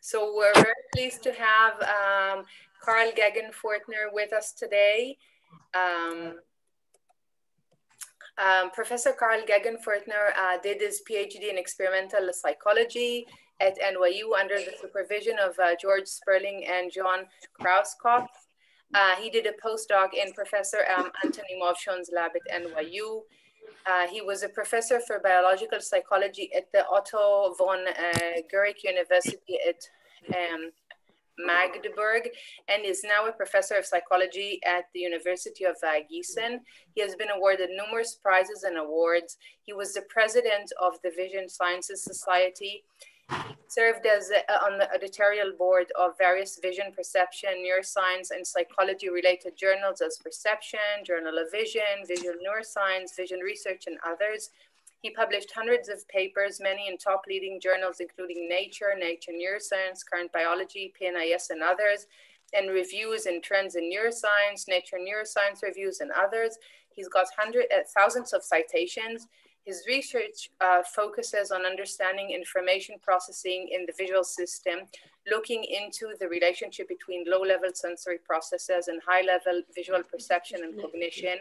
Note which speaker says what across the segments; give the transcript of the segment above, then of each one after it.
Speaker 1: So we're very pleased to have um, Karl Gegenfurtner with us today. Um, um, Professor Karl Gegenfurtner uh, did his PhD in experimental psychology at NYU under the supervision of uh, George Sperling and John Krauskopf. Uh, he did a postdoc in Professor um, Anthony Movshon's lab at NYU. Uh, he was a professor for biological psychology at the Otto von uh, Guericke University at um, Magdeburg and is now a professor of psychology at the University of uh, Gießen. He has been awarded numerous prizes and awards. He was the president of the Vision Sciences Society. Served as a, on the editorial board of various vision, perception, neuroscience, and psychology related journals as Perception, Journal of Vision, Visual Neuroscience, Vision Research, and others. He published hundreds of papers, many in top leading journals, including Nature, Nature Neuroscience, Current Biology, PNAS, and others, and reviews in Trends in Neuroscience, Nature Neuroscience reviews, and others. He's got hundreds, uh, thousands of citations. His research uh, focuses on understanding information processing in the visual system, looking into the relationship between low-level sensory processes and high-level visual perception and cognition.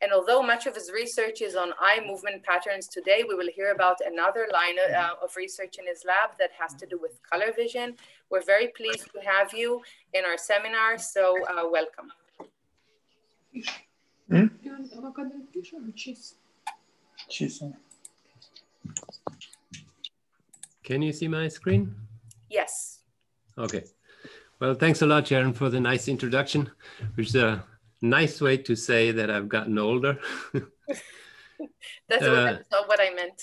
Speaker 1: And although much of his research is on eye movement patterns today, we will hear about another line uh, of research in his lab that has to do with color vision. We're very pleased to have you in our seminar, so uh, welcome. Hmm?
Speaker 2: Can you see my screen?
Speaker 1: Yes.
Speaker 2: Okay. Well, thanks a lot, Sharon, for the nice introduction, which is a nice way to say that I've gotten older.
Speaker 1: that's, uh, not what I meant.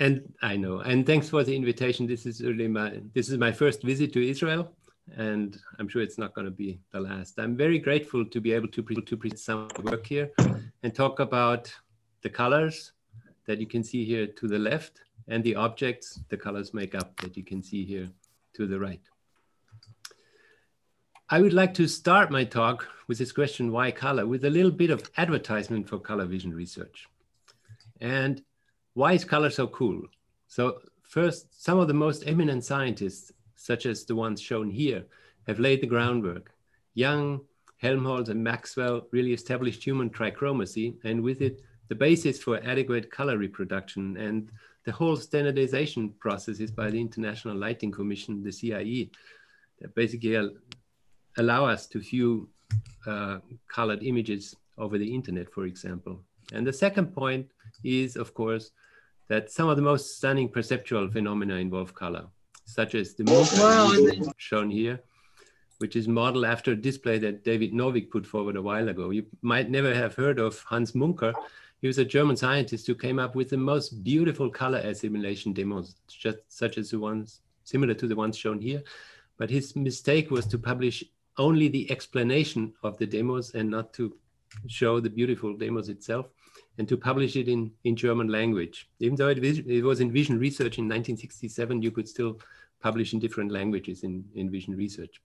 Speaker 2: and I know. And thanks for the invitation. This is really my this is my first visit to Israel, and I'm sure it's not going to be the last. I'm very grateful to be able to pre- to present some work here and talk about the colors that you can see here to the left and the objects the colors make up that you can see here to the right. I would like to start my talk with this question, why color, with a little bit of advertisement for color vision research. And why is color so cool? So first, some of the most eminent scientists, such as the ones shown here, have laid the groundwork. Young, Helmholtz and Maxwell really established human trichromacy and with it, the basis for adequate color reproduction and the whole standardization process is by the International Lighting Commission, the CIE, that basically allow us to view uh, colored images over the internet, for example. And the second point is, of course, that some of the most stunning perceptual phenomena involve color, such as the movement shown here, which is modeled after a display that David Norvig put forward a while ago. You might never have heard of Hans Munker. He was a German scientist who came up with the most beautiful color assimilation demos, just such as the ones similar to the ones shown here. But his mistake was to publish only the explanation of the demos and not to show the beautiful demos itself and to publish it in, in German language. Even though it, it was in vision research in 1967, you could still publish in different languages in, in vision research.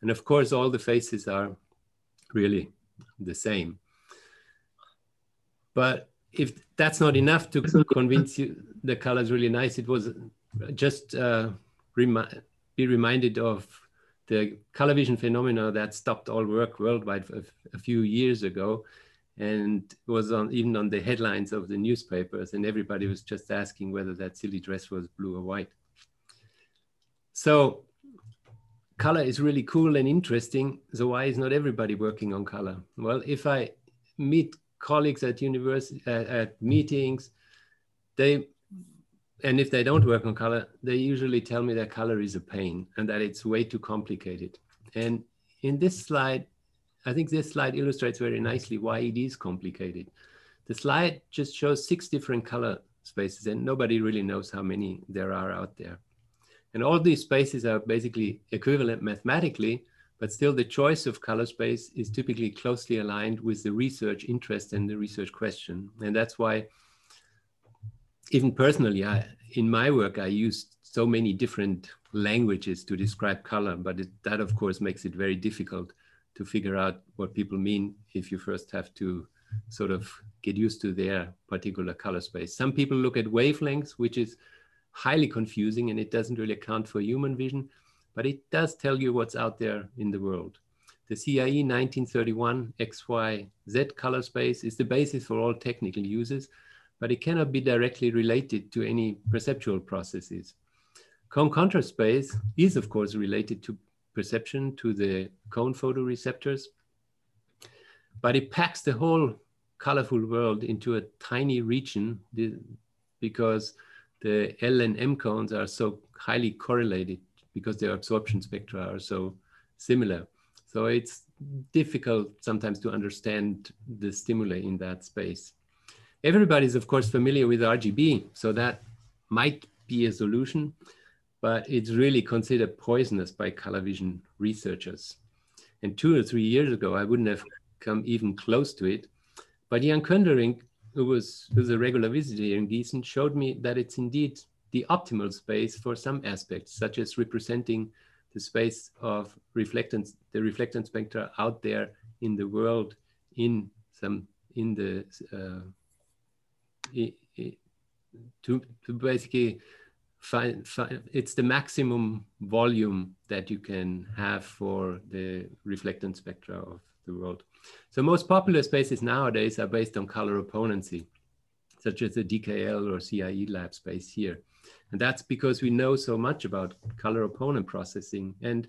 Speaker 2: And of course, all the faces are really the same. But if that's not enough to convince you the color is really nice, it was just uh, remi be reminded of the color vision phenomena that stopped all work worldwide a, a few years ago and was on even on the headlines of the newspapers and everybody was just asking whether that silly dress was blue or white. So color is really cool and interesting so why is not everybody working on color? Well if i meet colleagues at university uh, at meetings they and if they don't work on color, they usually tell me that color is a pain and that it's way too complicated. And in this slide, I think this slide illustrates very nicely why it is complicated. The slide just shows six different color spaces and nobody really knows how many there are out there. And all these spaces are basically equivalent mathematically, but still the choice of color space is typically closely aligned with the research interest and the research question. And that's why even personally, I, in my work, I use so many different languages to describe color, but it, that of course makes it very difficult to figure out what people mean if you first have to sort of get used to their particular color space. Some people look at wavelengths, which is highly confusing and it doesn't really account for human vision. But it does tell you what's out there in the world. The CIE 1931 XYZ color space is the basis for all technical uses, but it cannot be directly related to any perceptual processes. Cone contrast space is of course related to perception to the cone photoreceptors, but it packs the whole colorful world into a tiny region because the L and M cones are so highly correlated because their absorption spectra are so similar. So it's difficult sometimes to understand the stimuli in that space. Everybody is of course familiar with RGB, so that might be a solution, but it's really considered poisonous by color vision researchers. And two or three years ago, I wouldn't have come even close to it. But Jan Koenderink, who was, who's a regular visitor here in Gießen, showed me that it's indeed the optimal space for some aspects, such as representing the space of reflectance, the reflectance spectra out there in the world, in some in the uh, to to basically find, find it's the maximum volume that you can have for the reflectance spectra of the world. So most popular spaces nowadays are based on color opponency, such as the DKL or CIE lab space here. And that's because we know so much about color opponent processing. And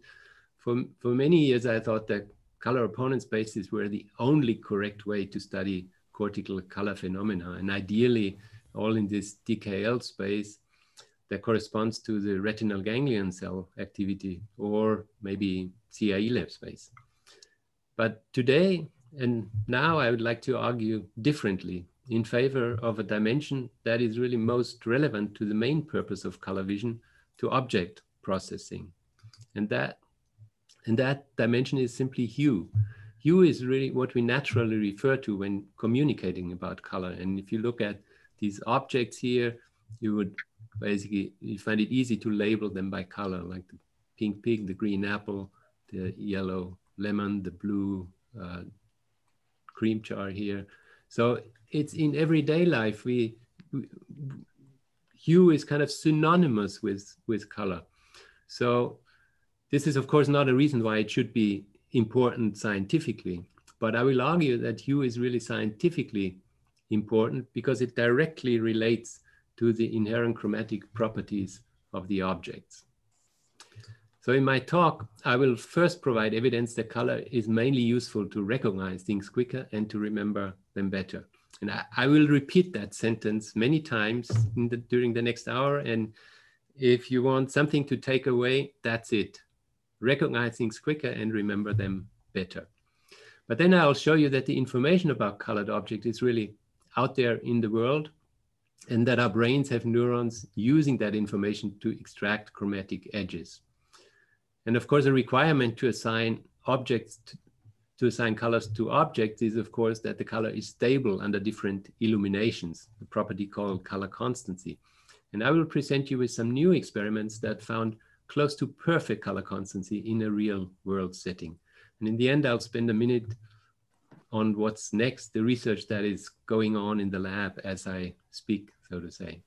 Speaker 2: for, for many years, I thought that color opponent spaces were the only correct way to study cortical color phenomena. And ideally, all in this DKL space that corresponds to the retinal ganglion cell activity or maybe CIE lab space. But today and now I would like to argue differently in favor of a dimension that is really most relevant to the main purpose of color vision, to object processing. And that, and that dimension is simply hue. Hue is really what we naturally refer to when communicating about color. And if you look at these objects here, you would basically, you find it easy to label them by color, like the pink pig, the green apple, the yellow lemon, the blue uh, cream char here. So it's in everyday life, we, we hue is kind of synonymous with, with color. So this is of course not a reason why it should be important scientifically, but I will argue that hue is really scientifically important because it directly relates to the inherent chromatic properties of the objects. So in my talk, I will first provide evidence that color is mainly useful to recognize things quicker and to remember them better. And I, I will repeat that sentence many times the, during the next hour. And if you want something to take away, that's it. Recognize things quicker and remember them better. But then I'll show you that the information about colored objects is really out there in the world and that our brains have neurons using that information to extract chromatic edges. And of course, a requirement to assign objects to, to assign colors to objects is of course that the color is stable under different illuminations, the property called color constancy. And I will present you with some new experiments that found close to perfect color constancy in a real world setting. And in the end, I'll spend a minute on what's next, the research that is going on in the lab as I speak, so to say.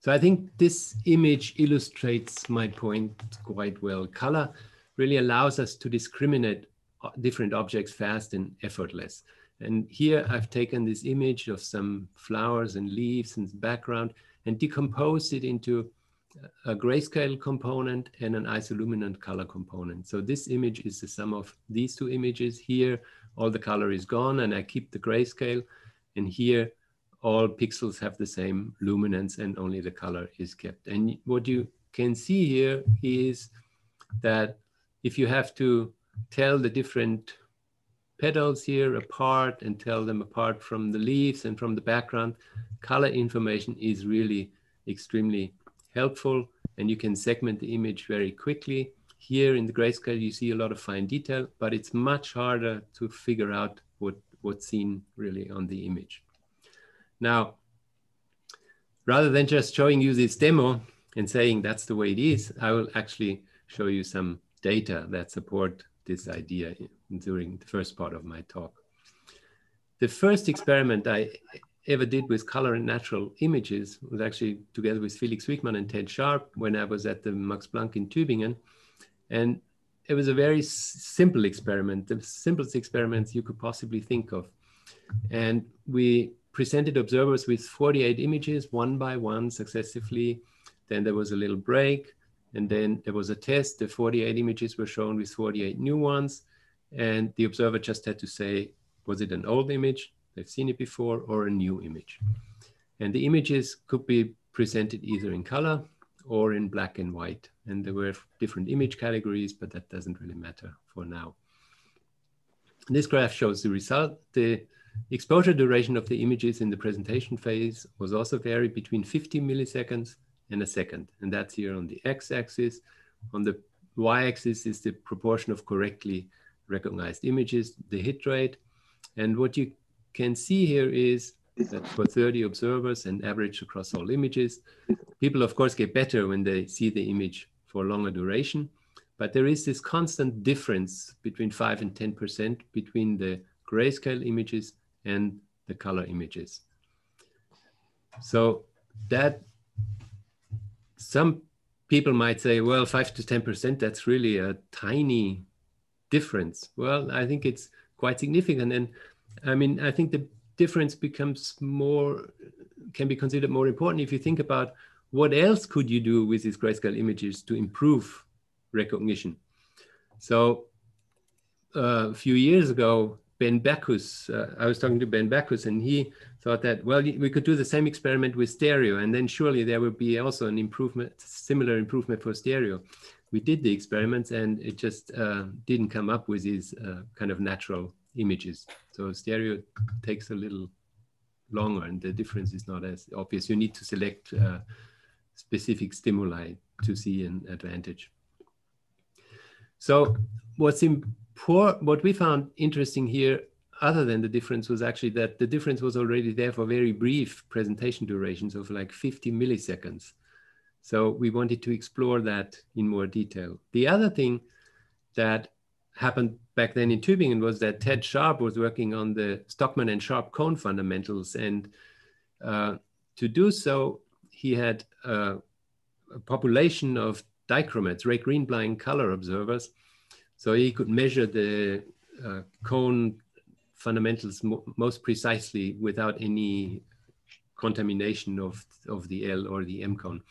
Speaker 2: So I think this image illustrates my point quite well. Color really allows us to discriminate uh, different objects fast and effortless. And here I've taken this image of some flowers and leaves and background and decomposed it into a grayscale component and an isoluminant color component. So this image is the sum of these two images. Here, all the color is gone and I keep the grayscale. And here, all pixels have the same luminance and only the color is kept. And what you can see here is that if you have to tell the different petals here apart and tell them apart from the leaves and from the background, color information is really extremely helpful and you can segment the image very quickly. Here in the grayscale, you see a lot of fine detail, but it's much harder to figure out what, what's seen really on the image. Now, rather than just showing you this demo and saying that's the way it is, I will actually show you some data that support this idea during the first part of my talk. The first experiment I ever did with color and natural images was actually together with Felix Wichmann and Ted Sharpe when I was at the Max Planck in Tübingen. And it was a very simple experiment, the simplest experiments you could possibly think of. And we presented observers with 48 images, one by one successively. Then there was a little break. And then there was a test. The 48 images were shown with 48 new ones. And the observer just had to say, was it an old image? They've seen it before or a new image. And the images could be presented either in color or in black and white. And there were different image categories, but that doesn't really matter for now. This graph shows the result. The exposure duration of the images in the presentation phase was also varied between 50 milliseconds and a second. And that's here on the x-axis. On the y-axis is the proportion of correctly recognized images, the hit rate. And what you can see here is that for 30 observers and average across all images, people of course get better when they see the image for longer duration. But there is this constant difference between 5 and 10% between the grayscale images and the color images. So that some people might say, well, 5 to 10%, that's really a tiny difference. Well, I think it's quite significant. And I mean, I think the difference becomes more, can be considered more important if you think about what else could you do with these grayscale images to improve recognition. So uh, a few years ago, Ben Backus, uh, I was talking to Ben Backus and he thought that, well, we could do the same experiment with stereo and then surely there would be also an improvement, similar improvement for stereo. We did the experiments and it just uh, didn't come up with these uh, kind of natural images. So stereo takes a little longer and the difference is not as obvious. You need to select uh, specific stimuli to see an advantage. So what's important, what we found interesting here, other than the difference was actually that the difference was already there for very brief presentation durations of like 50 milliseconds. So we wanted to explore that in more detail. The other thing that happened back then in Tübingen was that Ted Sharpe was working on the Stockman and Sharpe cone fundamentals. And uh, to do so, he had uh, a population of dichromats, ray green blind color observers. So he could measure the uh, cone fundamentals mo most precisely without any contamination of, of the L or the M cone.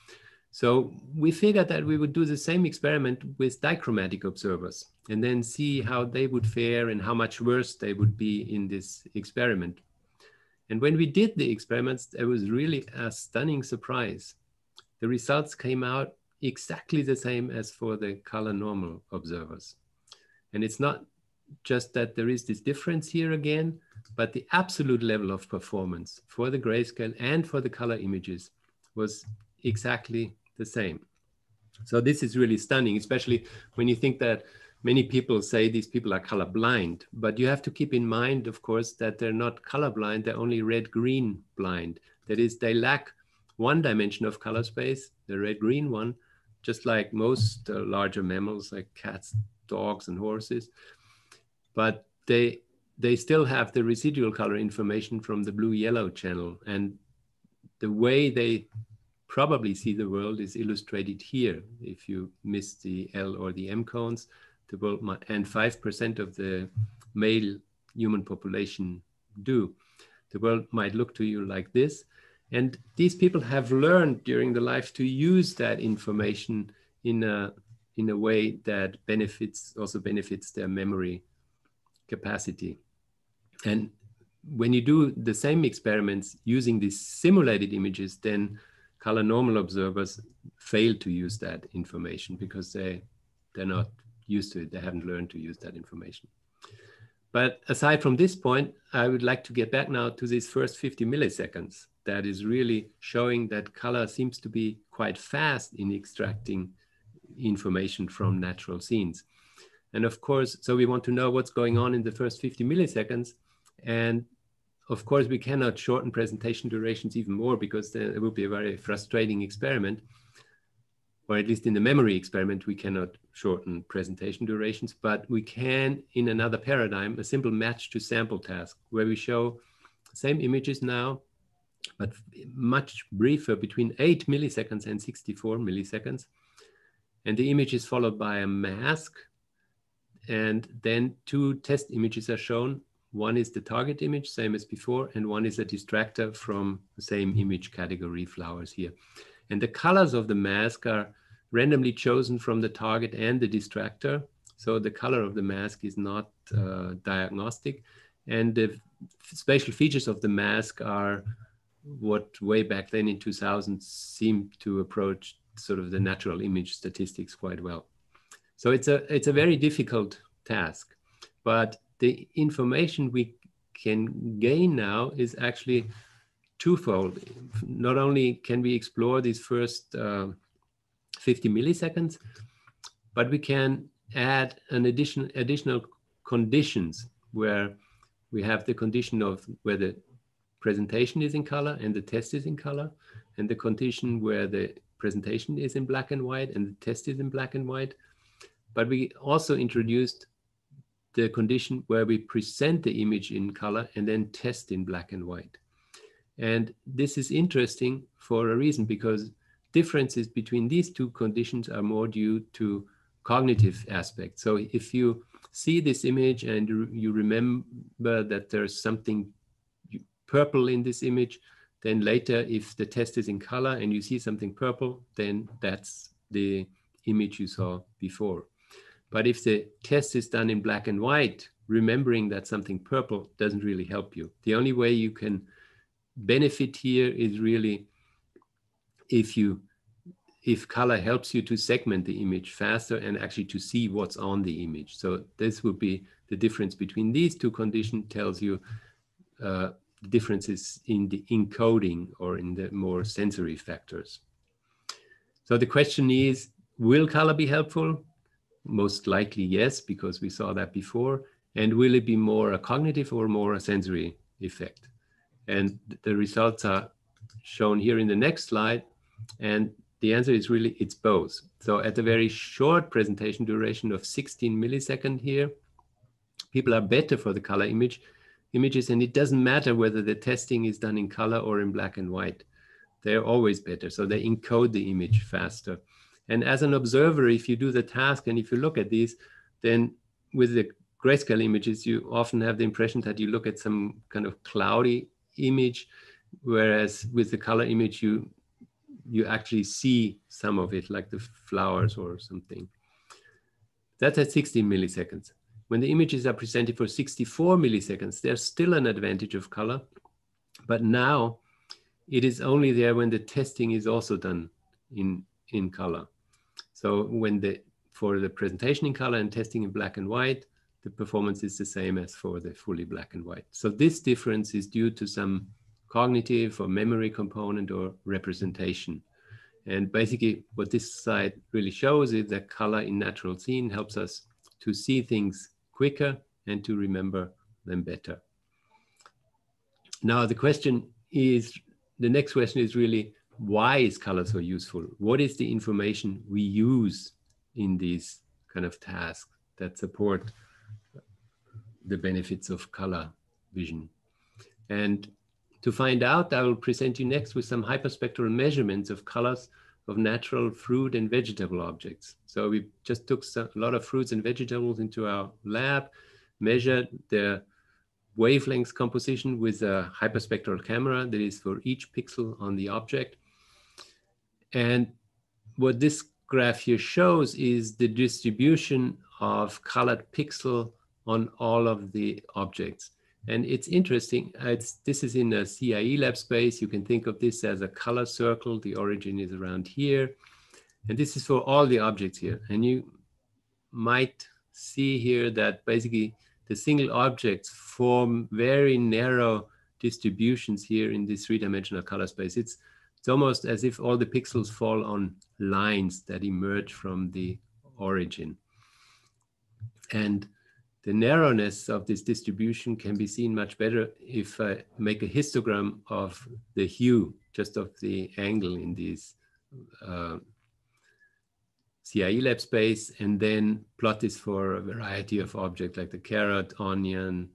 Speaker 2: So we figured that we would do the same experiment with dichromatic observers and then see how they would fare and how much worse they would be in this experiment. And when we did the experiments, it was really a stunning surprise. The results came out exactly the same as for the color normal observers. And it's not just that there is this difference here again, but the absolute level of performance for the grayscale and for the color images was exactly the same. So this is really stunning, especially when you think that many people say these people are colorblind, but you have to keep in mind, of course, that they're not colorblind, they're only red-green blind. That is, they lack one dimension of color space, the red-green one, just like most uh, larger mammals like cats, dogs, and horses. But they, they still have the residual color information from the blue-yellow channel. And the way they probably see the world is illustrated here. If you miss the L or the M cones, the world might, and 5% of the male human population do. The world might look to you like this. And these people have learned during the life to use that information in a, in a way that benefits, also benefits their memory capacity. And when you do the same experiments using these simulated images, then color normal observers fail to use that information because they they're not used to it. They haven't learned to use that information. But aside from this point, I would like to get back now to these first 50 milliseconds. That is really showing that color seems to be quite fast in extracting information from natural scenes. And of course, so we want to know what's going on in the first 50 milliseconds. And of course, we cannot shorten presentation durations even more because it would be a very frustrating experiment. Or at least in the memory experiment, we cannot shorten presentation durations, but we can, in another paradigm, a simple match to sample task where we show same images now but much briefer between 8 milliseconds and 64 milliseconds. And the image is followed by a mask. And then two test images are shown. One is the target image, same as before, and one is a distractor from the same image category, flowers here. And the colors of the mask are randomly chosen from the target and the distractor. So the color of the mask is not uh, diagnostic. And the spatial features of the mask are what way back then in 2000 seemed to approach sort of the natural image statistics quite well. So it's a, it's a very difficult task, but the information we can gain now is actually twofold. Not only can we explore these first uh, 50 milliseconds, but we can add an addition, additional conditions where we have the condition of where the presentation is in color and the test is in color, and the condition where the presentation is in black and white and the test is in black and white. But we also introduced the condition where we present the image in color and then test in black and white. And this is interesting for a reason because differences between these two conditions are more due to cognitive aspects. So if you see this image and you remember that there's something purple in this image, then later if the test is in color and you see something purple, then that's the image you saw before. But if the test is done in black and white, remembering that something purple doesn't really help you. The only way you can benefit here is really if you if color helps you to segment the image faster and actually to see what's on the image. So this would be the difference between these two conditions tells you uh, differences in the encoding or in the more sensory factors. So the question is, will color be helpful? Most likely yes, because we saw that before. And will it be more a cognitive or more a sensory effect? And the results are shown here in the next slide. And the answer is really, it's both. So at a very short presentation duration of 16 millisecond here, people are better for the color image images. And it doesn't matter whether the testing is done in color or in black and white. They're always better. So they encode the image faster. And as an observer, if you do the task and if you look at these, then with the grayscale images, you often have the impression that you look at some kind of cloudy image, whereas with the color image, you you actually see some of it, like the flowers or something. That's at 16 milliseconds. When the images are presented for 64 milliseconds, there's still an advantage of color, but now it is only there when the testing is also done in, in color. So when the, for the presentation in color and testing in black and white, the performance is the same as for the fully black and white. So this difference is due to some cognitive or memory component or representation. And basically what this slide really shows is that color in natural scene helps us to see things quicker and to remember them better. Now the question is, the next question is really, why is color so useful? What is the information we use in these kind of tasks that support the benefits of color vision? And to find out, I will present you next with some hyperspectral measurements of colors of natural fruit and vegetable objects. So we just took some, a lot of fruits and vegetables into our lab, measured their wavelength composition with a hyperspectral camera that is for each pixel on the object. And what this graph here shows is the distribution of colored pixel on all of the objects. And it's interesting, uh, it's, this is in a CIE lab space. You can think of this as a color circle. The origin is around here. And this is for all the objects here. And you might see here that basically the single objects form very narrow distributions here in this three-dimensional color space. It's, it's almost as if all the pixels fall on lines that emerge from the origin. And the narrowness of this distribution can be seen much better if I make a histogram of the hue, just of the angle in this uh, CIE lab space, and then plot this for a variety of objects like the carrot, onion,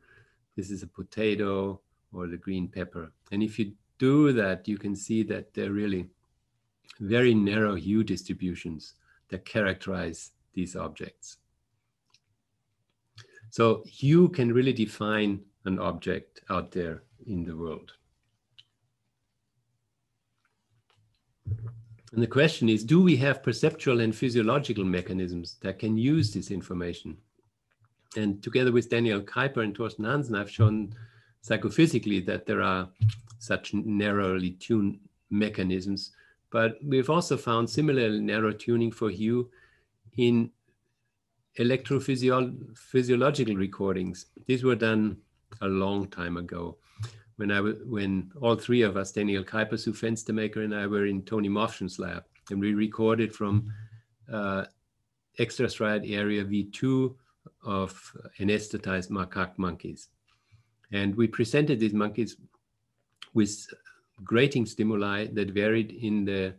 Speaker 2: this is a potato, or the green pepper. And if you do that, you can see that they're really very narrow hue distributions that characterize these objects. So hue can really define an object out there in the world. And the question is, do we have perceptual and physiological mechanisms that can use this information? And together with Daniel Kiper and Thorsten Hansen, I've shown psychophysically that there are such narrowly tuned mechanisms. But we've also found similar narrow tuning for hue in electrophysiological recordings. These were done a long time ago when I when all three of us, Daniel Kiper, Sue Fenstemaker, and I were in Tony Movshon's lab, and we recorded from uh, extrastriate area V2 of anesthetized macaque monkeys. And we presented these monkeys with grating stimuli that varied in the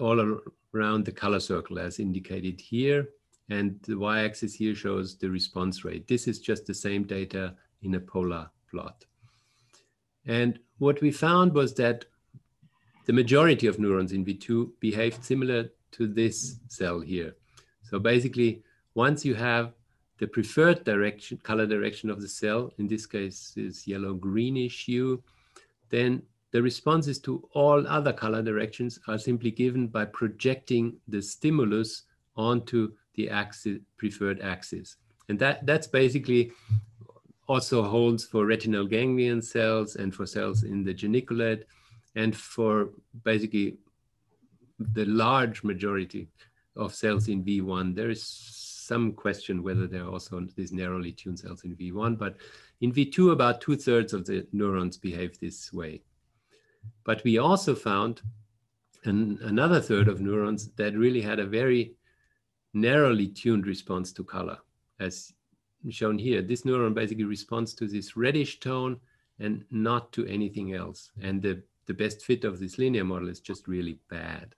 Speaker 2: all around the color circle as indicated here. And the y-axis here shows the response rate. This is just the same data in a polar plot. And what we found was that the majority of neurons in V2 behaved similar to this cell here. So basically, once you have the preferred direction, color direction of the cell, in this case is yellow greenish hue, then the responses to all other color directions are simply given by projecting the stimulus onto the axis, preferred axis. And that, that's basically also holds for retinal ganglion cells and for cells in the geniculate and for basically the large majority of cells in V1. There is some question whether there are also these narrowly tuned cells in V1, but in V2, about two thirds of the neurons behave this way. But we also found an, another third of neurons that really had a very narrowly tuned response to color. As shown here, this neuron basically responds to this reddish tone and not to anything else. And the, the best fit of this linear model is just really bad.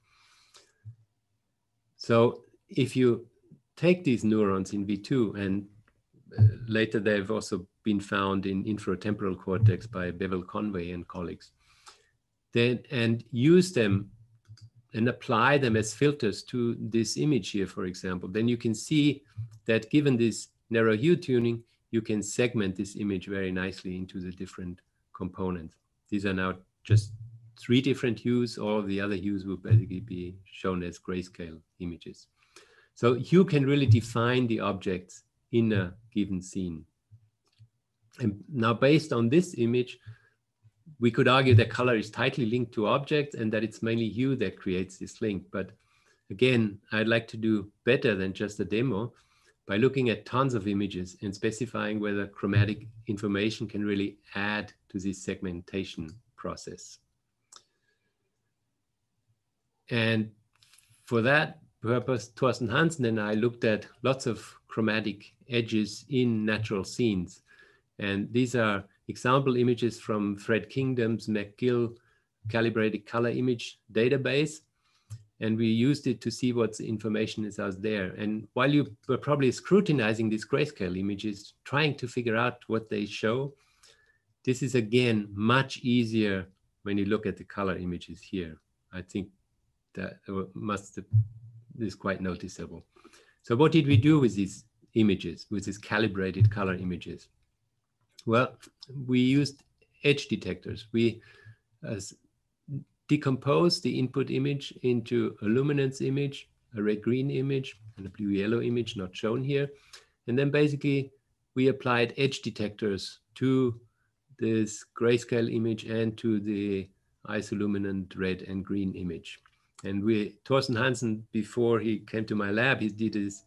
Speaker 2: So if you take these neurons in V2 and uh, later they've also been found in inferotemporal cortex by Bevil Conway and colleagues then and use them and apply them as filters to this image here, for example, then you can see that given this narrow hue tuning, you can segment this image very nicely into the different components. These are now just three different hues. All the other hues will basically be shown as grayscale images. So hue can really define the objects in a given scene. And now based on this image, we could argue that color is tightly linked to objects and that it's mainly hue that creates this link. But again, I'd like to do better than just a demo by looking at tons of images and specifying whether chromatic information can really add to this segmentation process. And for that purpose, Thorsten Hansen and I looked at lots of chromatic edges in natural scenes. And these are example images from Fred Kingdom's McGill calibrated color image database. And we used it to see what information is out there. And while you were probably scrutinizing these grayscale images, trying to figure out what they show, this is again much easier when you look at the color images here. I think that uh, must is quite noticeable. So what did we do with these images, with these calibrated color images? Well, we used edge detectors. We uh, decomposed the input image into a luminance image, a red-green image, and a blue-yellow image not shown here. And then basically we applied edge detectors to this grayscale image and to the isoluminant red and green image. And we, Thorsten Hansen, before he came to my lab, he did his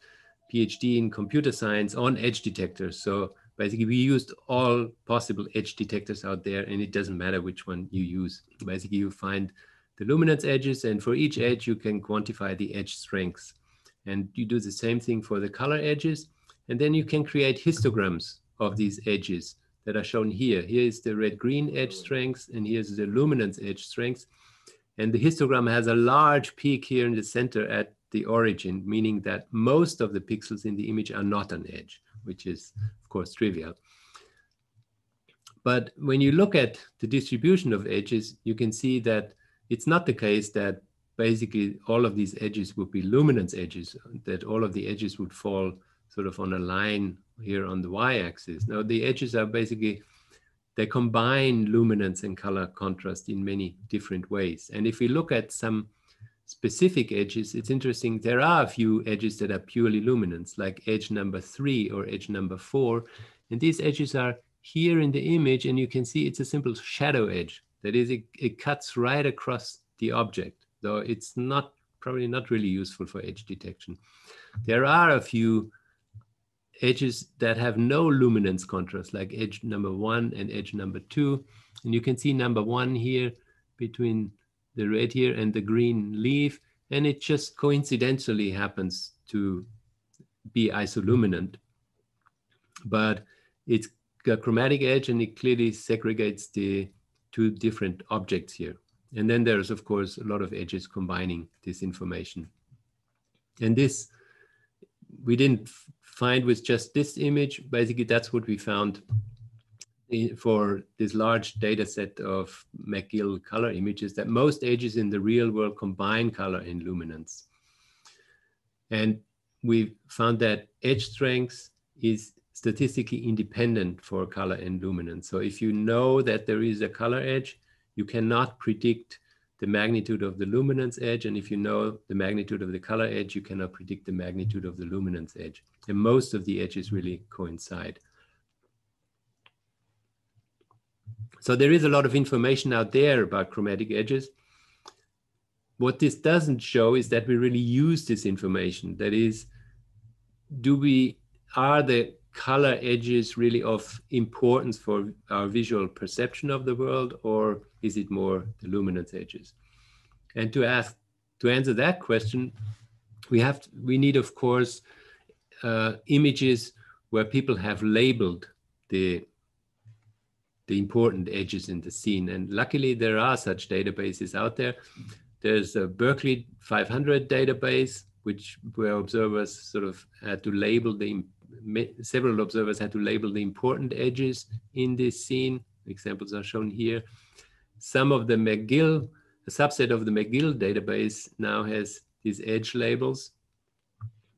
Speaker 2: PhD in computer science on edge detectors. So basically we used all possible edge detectors out there and it doesn't matter which one you use. Basically you find the luminance edges and for each edge you can quantify the edge strengths. And you do the same thing for the color edges. And then you can create histograms of these edges that are shown here. Here is the red-green edge strength and here's the luminance edge strength. And the histogram has a large peak here in the center at the origin, meaning that most of the pixels in the image are not an edge, which is of course trivial. But when you look at the distribution of edges, you can see that it's not the case that basically all of these edges would be luminance edges, that all of the edges would fall sort of on a line here on the y-axis. Now the edges are basically, they combine luminance and color contrast in many different ways. And if we look at some specific edges, it's interesting, there are a few edges that are purely luminance, like edge number three or edge number four. And these edges are here in the image, and you can see it's a simple shadow edge. That is, it, it cuts right across the object, though it's not probably not really useful for edge detection. There are a few edges that have no luminance contrast, like edge number one and edge number two. And you can see number one here between the red here and the green leaf. And it just coincidentally happens to be isoluminant. But it's a chromatic edge and it clearly segregates the two different objects here. And then there's, of course, a lot of edges combining this information. And this, we didn't find with just this image. Basically, that's what we found for this large data set of McGill color images, that most edges in the real world combine color and luminance. And we found that edge strength is statistically independent for color and luminance. So if you know that there is a color edge, you cannot predict the magnitude of the luminance edge. And if you know the magnitude of the color edge, you cannot predict the magnitude of the luminance edge. And most of the edges really coincide. So there is a lot of information out there about chromatic edges. What this doesn't show is that we really use this information. That is, do we, are the color edges really of importance for our visual perception of the world, or is it more the luminance edges? And to ask, to answer that question, we have, to, we need, of course, uh, images where people have labeled the the important edges in the scene. And luckily, there are such databases out there. There's a Berkeley 500 database, which where observers sort of had to label the several observers had to label the important edges in this scene. Examples are shown here. Some of the McGill, a subset of the McGill database now has these edge labels.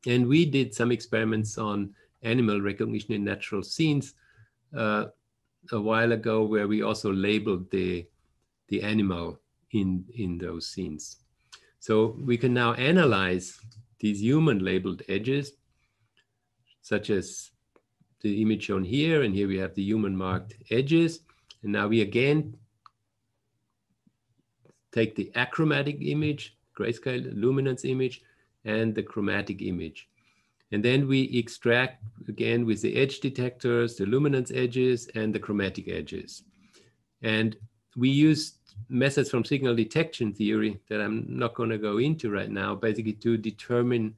Speaker 2: And we did some experiments on animal recognition in natural scenes. Uh, a while ago where we also labeled the, the animal in, in those scenes. So we can now analyze these human labeled edges, such as the image shown here, and here we have the human marked edges. And now we again take the achromatic image, grayscale luminance image, and the chromatic image. And then we extract again with the edge detectors, the luminance edges and the chromatic edges. And we use methods from signal detection theory that I'm not going to go into right now, basically to determine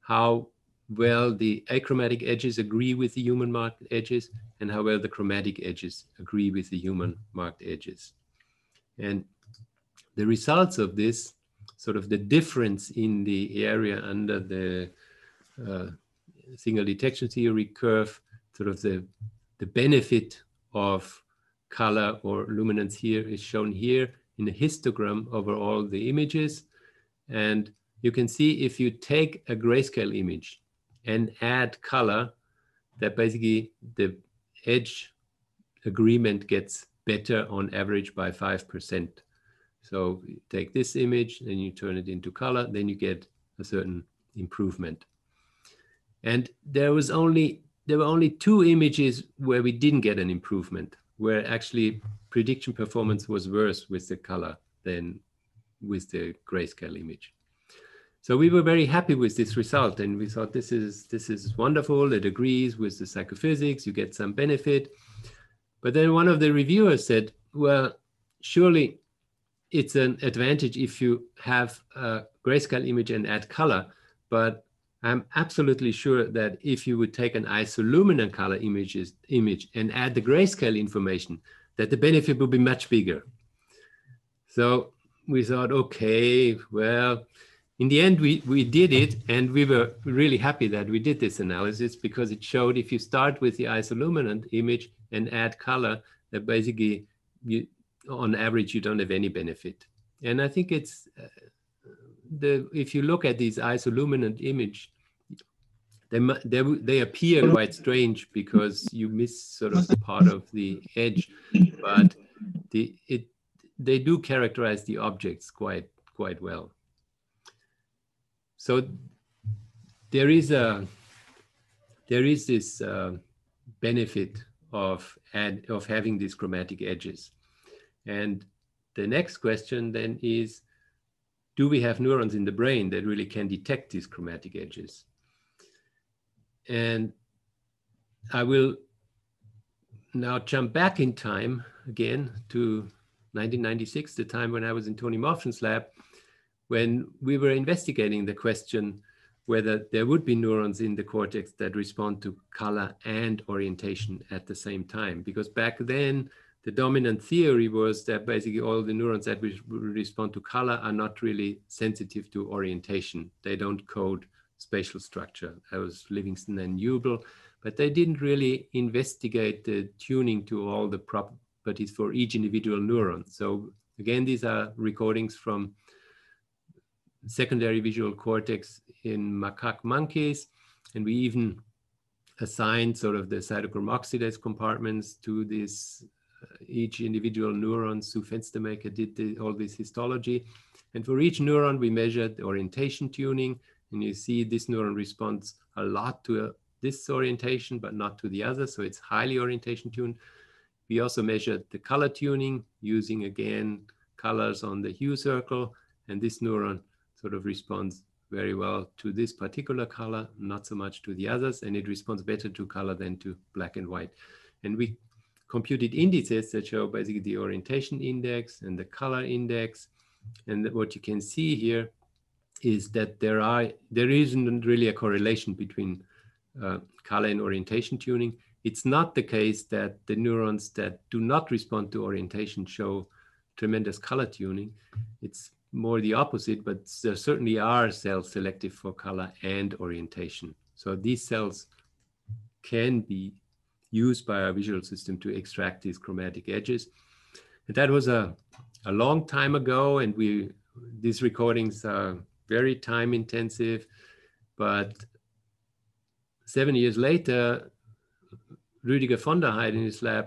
Speaker 2: how well the achromatic edges agree with the human marked edges and how well the chromatic edges agree with the human marked edges. And the results of this, sort of the difference in the area under the uh, signal detection theory curve, sort of the, the benefit of color or luminance here is shown here in a histogram over all the images. And you can see if you take a grayscale image and add color, that basically the edge agreement gets better on average by 5%. So take this image, and you turn it into color, then you get a certain improvement. And there was only there were only two images where we didn't get an improvement, where actually prediction performance was worse with the color than with the grayscale image. So we were very happy with this result and we thought this is this is wonderful. It agrees with the psychophysics, you get some benefit. But then one of the reviewers said, well, surely it's an advantage if you have a grayscale image and add color, but I'm absolutely sure that if you would take an isoluminant color images, image and add the grayscale information, that the benefit would be much bigger. So we thought, okay, well, in the end, we, we did it, and we were really happy that we did this analysis because it showed if you start with the isoluminant image and add color, that basically you, on average, you don't have any benefit. And I think it's uh, the if you look at these isoluminant image, they, they, they appear quite strange because you miss sort of part of the edge, but the, it, they do characterize the objects quite, quite well. So there is a, there is this uh, benefit of, ad, of having these chromatic edges. And the next question then is, do we have neurons in the brain that really can detect these chromatic edges? And I will now jump back in time again to 1996, the time when I was in Tony Movshon's lab, when we were investigating the question whether there would be neurons in the cortex that respond to color and orientation at the same time. Because back then, the dominant theory was that basically all the neurons that respond to color are not really sensitive to orientation. They don't code spatial structure. That was Livingstone and Hubel, but they didn't really investigate the tuning to all the properties for each individual neuron. So again, these are recordings from secondary visual cortex in macaque monkeys. And we even assigned sort of the cytochrome oxidase compartments to this uh, each individual neuron. Sue Fenstemaker did the, all this histology. And for each neuron, we measured orientation tuning, and you see this neuron responds a lot to a, this orientation, but not to the other. So it's highly orientation tuned. We also measured the color tuning using, again, colors on the hue circle. And this neuron sort of responds very well to this particular color, not so much to the others. And it responds better to color than to black and white. And we computed indices that show basically the orientation index and the color index. And what you can see here is that there are there isn't really a correlation between uh, color and orientation tuning. It's not the case that the neurons that do not respond to orientation show tremendous color tuning. It's more the opposite, but there certainly are cells selective for color and orientation. So these cells can be used by our visual system to extract these chromatic edges. And that was a, a long time ago, and we these recordings are very time intensive. But seven years later, Rüdiger von der Heydt in his lab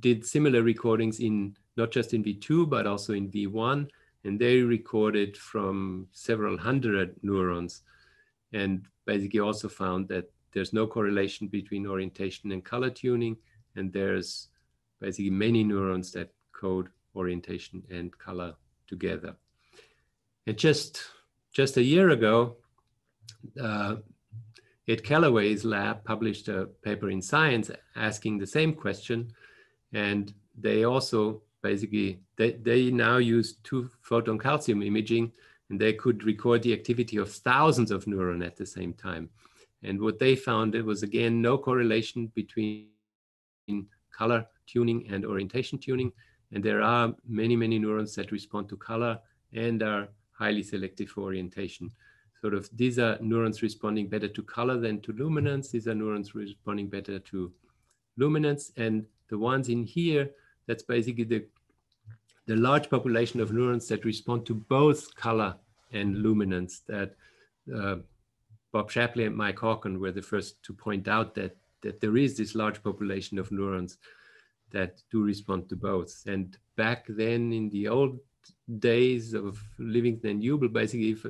Speaker 2: did similar recordings in not just in V2, but also in V1. And they recorded from several hundred neurons and basically also found that there's no correlation between orientation and color tuning. And there's basically many neurons that code orientation and color together. And just just a year ago, uh, Ed Callaway's lab published a paper in Science asking the same question. And they also basically, they, they now use two photon calcium imaging and they could record the activity of thousands of neurons at the same time. And what they found, it was again, no correlation between color tuning and orientation tuning. And there are many, many neurons that respond to color and are highly selective for orientation. Sort of these are neurons responding better to color than to luminance. These are neurons responding better to luminance. And the ones in here, that's basically the, the large population of neurons that respond to both color and luminance that uh, Bob Shapley and Mike Hawken were the first to point out that, that there is this large population of neurons that do respond to both. And back then in the old days of Livingstone and Hubel, basically, if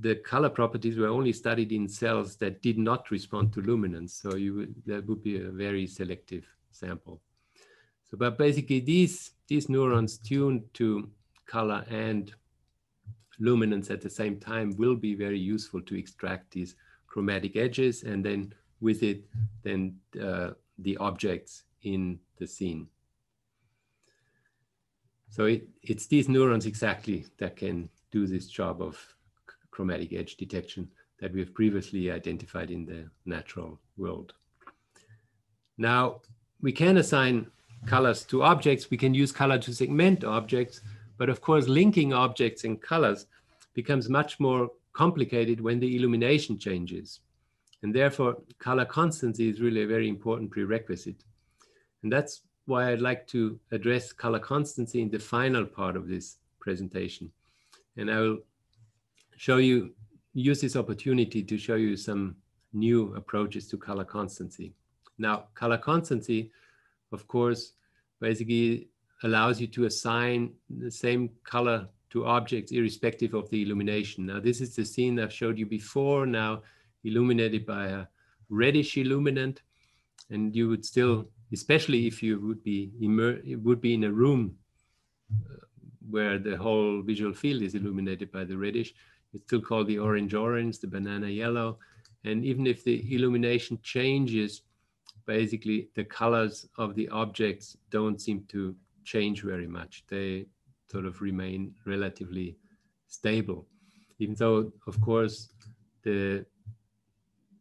Speaker 2: the color properties were only studied in cells that did not respond to luminance. So you that would be a very selective sample. So, but basically these, these neurons tuned to color and luminance at the same time will be very useful to extract these chromatic edges and then with it, then uh, the objects in the scene. So it, it's these neurons exactly that can do this job of chromatic edge detection that we've previously identified in the natural world. Now, we can assign colors to objects. We can use color to segment objects, but of course, linking objects and colors becomes much more complicated when the illumination changes. And therefore, color constancy is really a very important prerequisite. And that's why I'd like to address color constancy in the final part of this presentation. And I will show you, use this opportunity to show you some new approaches to color constancy. Now, color constancy, of course, basically allows you to assign the same color to objects irrespective of the illumination. Now, this is the scene I've showed you before, now illuminated by a reddish illuminant, and you would still, especially if you would be immer would be in a room uh, where the whole visual field is illuminated by the reddish, it's still called the orange orange, the banana yellow, and even if the illumination changes, basically the colors of the objects don't seem to change very much. They sort of remain relatively stable. Even though, of course, the,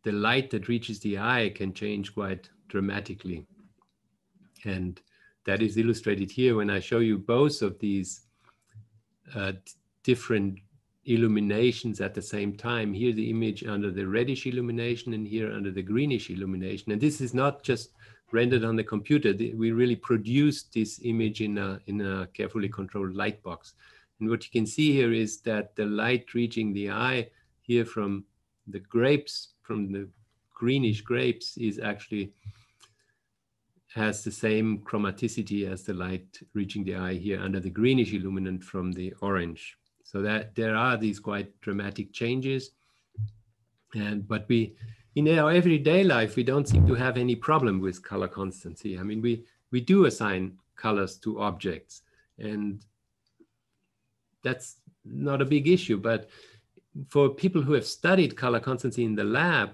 Speaker 2: the light that reaches the eye can change quite dramatically. And that is illustrated here when I show you both of these uh, different illuminations at the same time. Here the image under the reddish illumination and here under the greenish illumination. And this is not just rendered on the computer. We really produced this image in a, in a carefully controlled light box. And what you can see here is that the light reaching the eye here from the grapes, from the greenish grapes is actually has the same chromaticity as the light reaching the eye here under the greenish illuminant from the orange. So that there are these quite dramatic changes. And but we in our everyday life, we don't seem to have any problem with color constancy. I mean, we, we do assign colors to objects and that's not a big issue. But for people who have studied color constancy in the lab,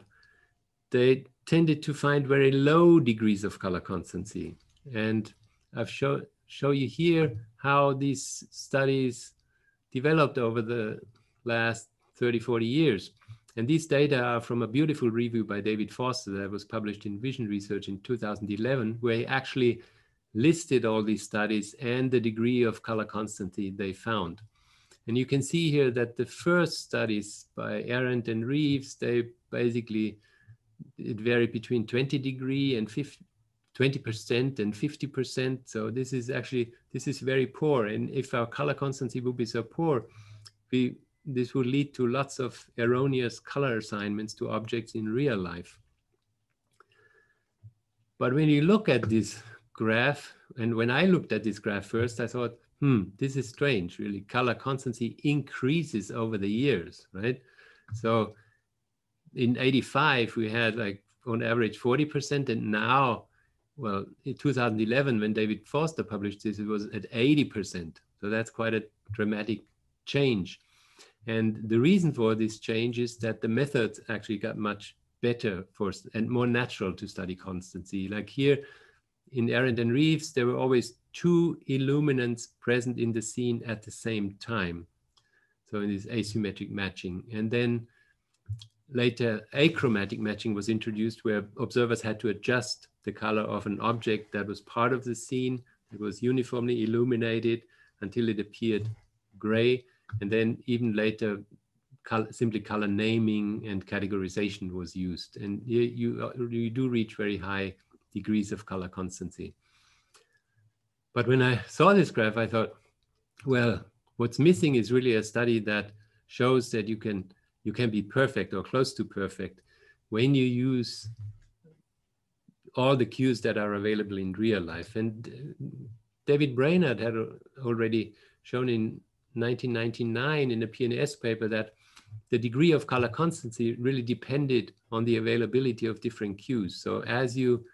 Speaker 2: they tended to find very low degrees of color constancy. And I've show, show you here how these studies developed over the last 30, 40 years. And these data are from a beautiful review by David Foster that was published in Vision Research in 2011, where he actually listed all these studies and the degree of color constancy they found. And you can see here that the first studies by Arend and Reeves, they basically, it varied between 20 degree and 50, 20% and 50%. So this is actually, this is very poor. And if our color constancy would be so poor, we this would lead to lots of erroneous color assignments to objects in real life. But when you look at this graph, and when I looked at this graph first, I thought, hmm, this is strange, really. Color constancy increases over the years, right? So in 85, we had like on average 40%, and now, well, in 2011, when David Foster published this, it was at 80%. So that's quite a dramatic change. And the reason for this change is that the methods actually got much better for and more natural to study constancy. Like here in Arend and Reeves, there were always two illuminants present in the scene at the same time. So in this asymmetric matching. And then later achromatic matching was introduced where observers had to adjust the color of an object that was part of the scene. It was uniformly illuminated until it appeared gray. And then even later, color, simply color naming and categorization was used. And you, you, you do reach very high degrees of color constancy. But when I saw this graph, I thought, well, what's missing is really a study that shows that you can, you can be perfect or close to perfect when you use all the cues that are available in real life. And uh, David Brainard had already shown in 1999 in a PNAS paper that the degree of color constancy really depended on the availability of different cues. So as you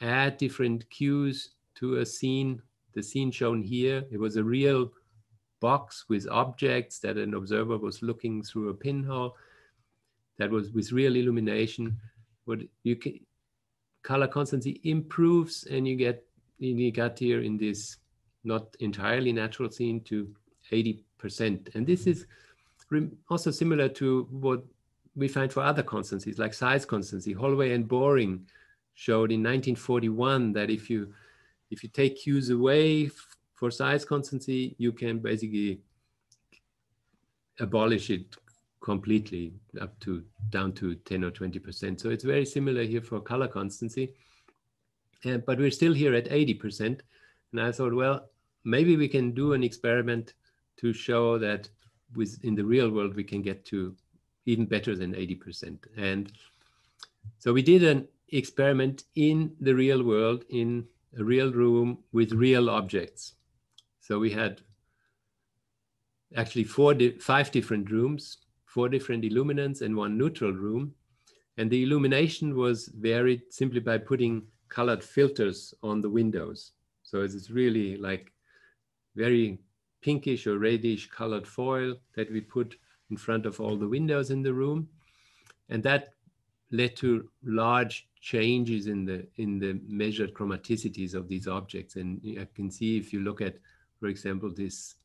Speaker 2: add different cues to a scene, the scene shown here, it was a real box with objects that an observer was looking through a pinhole that was with real illumination. What you can, color constancy improves and you get you got here in this not entirely natural scene to 80%. And this is also similar to what we find for other constancies like size constancy. Holway and Boring showed in 1941 that if you if you take cues away for size constancy, you can basically abolish it completely up to down to 10 or 20%. So it's very similar here for color constancy. and, but we're still here at 80%. And I thought, well, maybe we can do an experiment to show that with in the real world we can get to even better than 80%. And so we did an experiment in the real world in a real room with real objects. So we had actually four, di five different rooms, four different illuminants and one neutral room. And the illumination was varied simply by putting colored filters on the windows. So it's really like very pinkish or reddish colored foil that we put in front of all the windows in the room. And that led to large changes in the in the measured chromaticities of these objects. And I can see if you look at, for example, this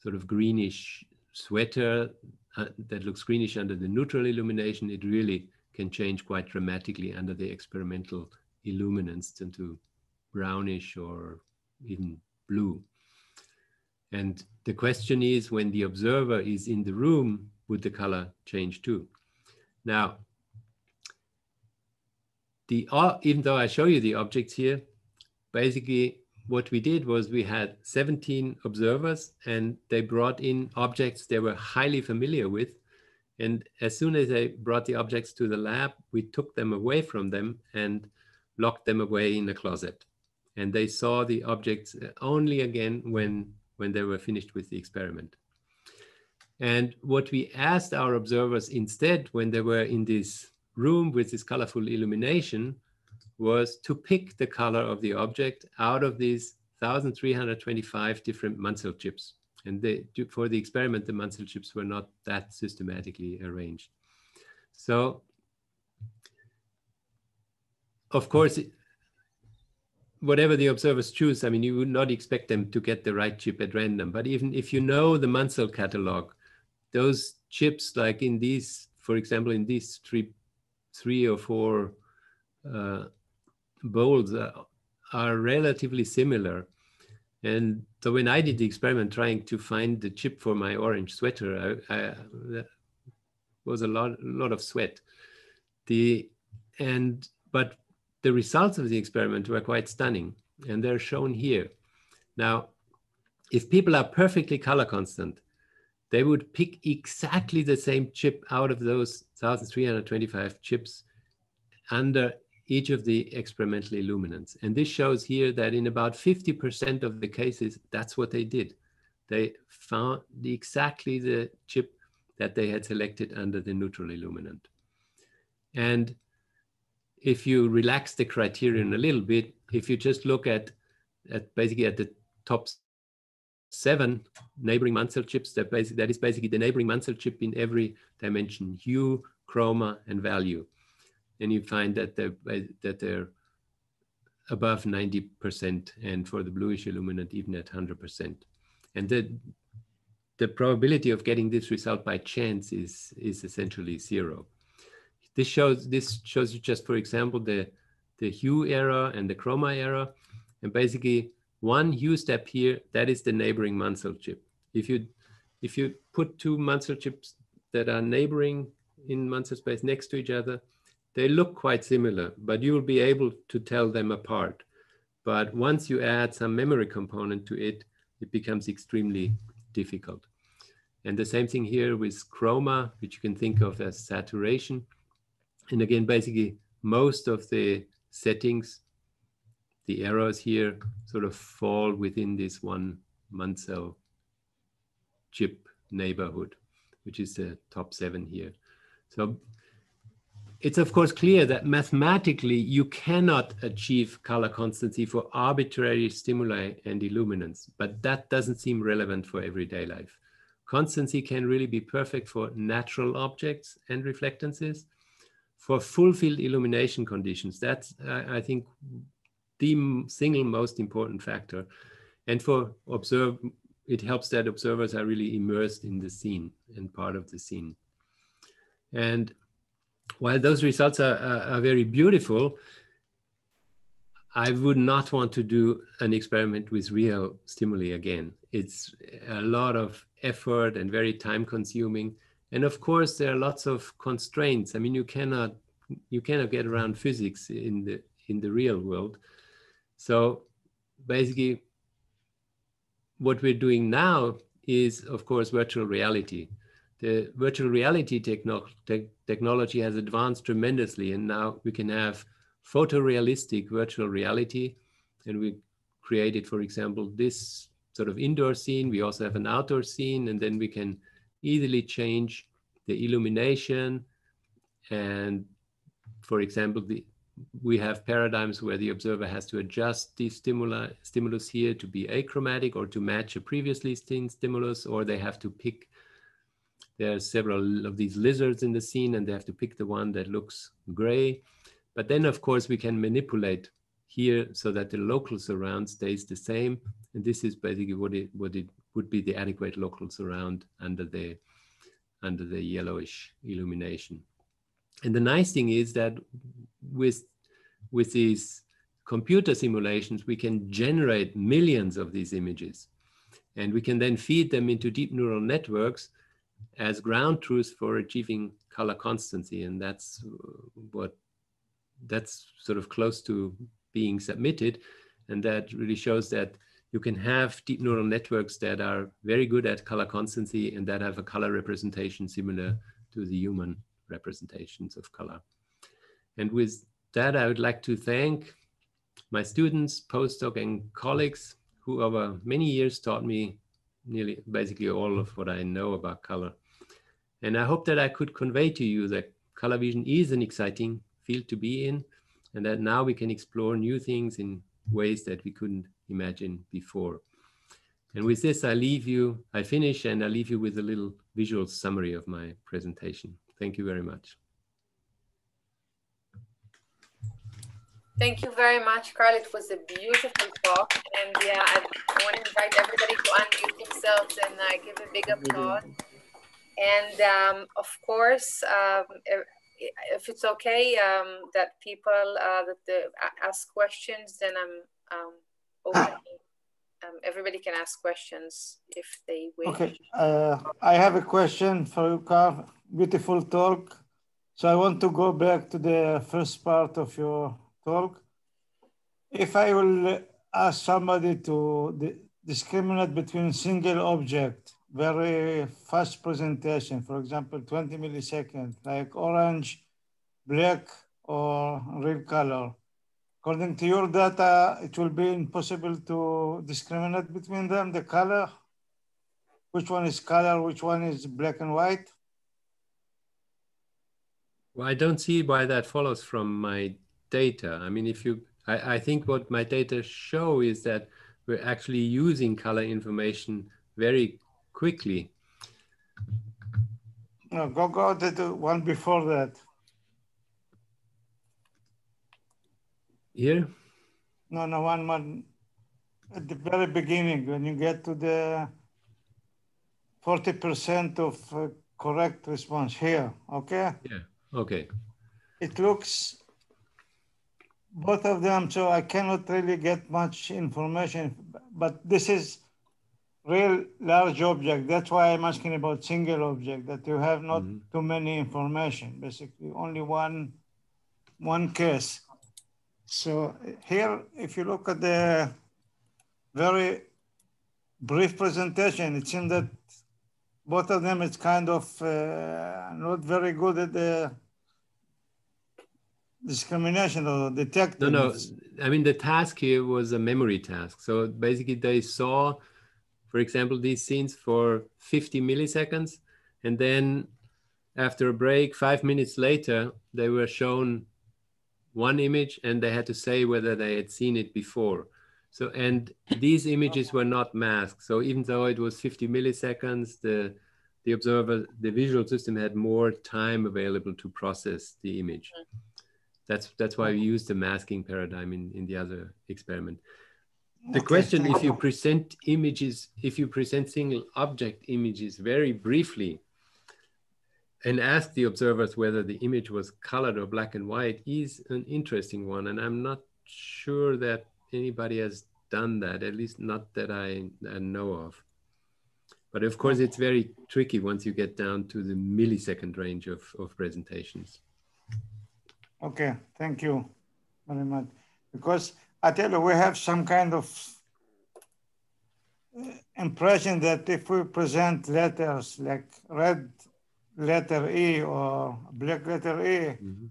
Speaker 2: sort of greenish sweater uh, that looks greenish under the neutral illumination, it really can change quite dramatically under the experimental illuminance into brownish or even blue. And the question is when the observer is in the room, would the color change too? Now, the, uh, even though I show you the objects here, basically what we did was we had 17 observers and they brought in objects they were highly familiar with. And as soon as they brought the objects to the lab, we took them away from them and locked them away in a closet. And they saw the objects uh, only again when, when they were finished with the experiment. And what we asked our observers instead when they were in this room with this colorful illumination was to pick the color of the object out of these 1,325 different Munsell chips. And they, for the experiment, the Munsell chips were not that systematically arranged. So, of course, whatever the observers choose, I mean, you would not expect them to get the right chip at random. But even if you know the Munsell catalog, those chips, like in these, for example, in these three three or four uh, bowls are relatively similar. And so when I did the experiment trying to find the chip for my orange sweater, I, I, was a lot, lot of sweat. The and but the results of the experiment were quite stunning, and they're shown here. Now, if people are perfectly color constant, they would pick exactly the same chip out of those 1,325 chips under each of the experimental illuminants. And this shows here that in about 50% of the cases, that's what they did. They found the, exactly the chip that they had selected under the neutral illuminant. And if you relax the criterion a little bit, if you just look at, at basically at the top seven neighboring Munsell chips. That, basic, that is basically the neighboring Munsell chip in every dimension, hue, chroma, and value. And you find that they're, that they're above 90%, and for the bluish illuminant, even at 100%. And the, the probability of getting this result by chance is, is essentially zero. This shows, this shows you just, for example, the, the hue error and the chroma error. And basically, one hue step here, that is the neighboring Munsell chip. If you, if you put two Munsell chips that are neighboring in Munsell space next to each other, they look quite similar, but you will be able to tell them apart. But once you add some memory component to it, it becomes extremely difficult. And the same thing here with chroma, which you can think of as saturation. And again, basically most of the settings the arrows here sort of fall within this one Munsell chip neighborhood, which is the top seven here. So it's of course clear that mathematically you cannot achieve color constancy for arbitrary stimuli and illuminants, but that doesn't seem relevant for everyday life. Constancy can really be perfect for natural objects and reflectances. For full field illumination conditions, that's, I think, the single most important factor. And for observe, it helps that observers are really immersed in the scene and part of the scene. And while those results are, are, are very beautiful, I would not want to do an experiment with real stimuli again. It's a lot of effort and very time consuming. And of course, there are lots of constraints. I mean, you cannot you cannot get around physics in the in the real world. So basically, what we're doing now is, of course, virtual reality. The virtual reality techno te technology has advanced tremendously, and now we can have photorealistic virtual reality. And we created, for example, this sort of indoor scene. We also have an outdoor scene, and then we can easily change the illumination. And for example, the, we have paradigms where the observer has to adjust the stimuli, stimulus here to be achromatic or to match a previously seen stimulus, or they have to pick, there are several of these lizards in the scene and they have to pick the one that looks gray. But then of course we can manipulate here so that the local surround stays the same. And this is basically what it, what it would be the adequate local surround under the, under the yellowish illumination. And the nice thing is that with, with these computer simulations, we can generate millions of these images. And we can then feed them into deep neural networks as ground truth for achieving color constancy. And that's what that's sort of close to being submitted. And that really shows that you can have deep neural networks that are very good at color constancy and that have a color representation similar to the human representations of color. And with that, I would like to thank my students, postdoc and colleagues who over many years taught me nearly basically all of what I know about color. And I hope that I could convey to you that color vision is an exciting field to be in and that now we can explore new things in ways that we couldn't imagine before. And with this, I leave you, I finish and I leave you with a little visual summary of my presentation. Thank you very much.
Speaker 1: Thank you very much, Karl. It was a beautiful talk. And yeah, I want to invite everybody to unmute themselves and uh, give a big applause. And um, of course, um, if it's okay um, that people uh, that the, ask questions, then I'm um, open. Um, everybody can ask questions if they wish.
Speaker 3: Okay, uh, I have a question for you, Karl beautiful talk. So I want to go back to the first part of your talk. If I will ask somebody to discriminate between single object, very fast presentation, for example, 20 milliseconds, like orange, black, or red color. According to your data, it will be impossible to discriminate between them, the color, which one is color, which one is black and white.
Speaker 2: Well, I don't see why that follows from my data. I mean, if you, I, I think what my data show is that we're actually using color information very quickly.
Speaker 3: No, go go to the one before that.
Speaker 2: Here?
Speaker 3: No, no, one, one at the very beginning when you get to the 40% of uh, correct response here, okay?
Speaker 2: Yeah. Okay.
Speaker 3: It looks both of them, so I cannot really get much information, but this is real large object. That's why I'm asking about single object, that you have not mm -hmm. too many information, basically only one, one case. So here, if you look at the very brief presentation, it seems that both of them is kind of uh, not very good at the discrimination or detecting.
Speaker 2: No, no. I mean, the task here was a memory task. So basically, they saw, for example, these scenes for 50 milliseconds. And then after a break, five minutes later, they were shown one image and they had to say whether they had seen it before. So, and these images were not masked. So even though it was 50 milliseconds, the, the observer, the visual system had more time available to process the image. Mm-hmm. That's that's why we mm-hmm. use the masking paradigm in, in the other experiment. The okay. question, if you present images, if you present single object images very briefly and ask the observers whether the image was colored or black and white is an interesting one. And I'm not sure that anybody has done that, at least not that I, I know of. But of course, it's very tricky once you get down to the millisecond range of, of presentations.
Speaker 3: Okay, thank you. very much. Because I tell you, we have some kind of uh, impression that if we present letters like red letter E or black letter E mm -hmm.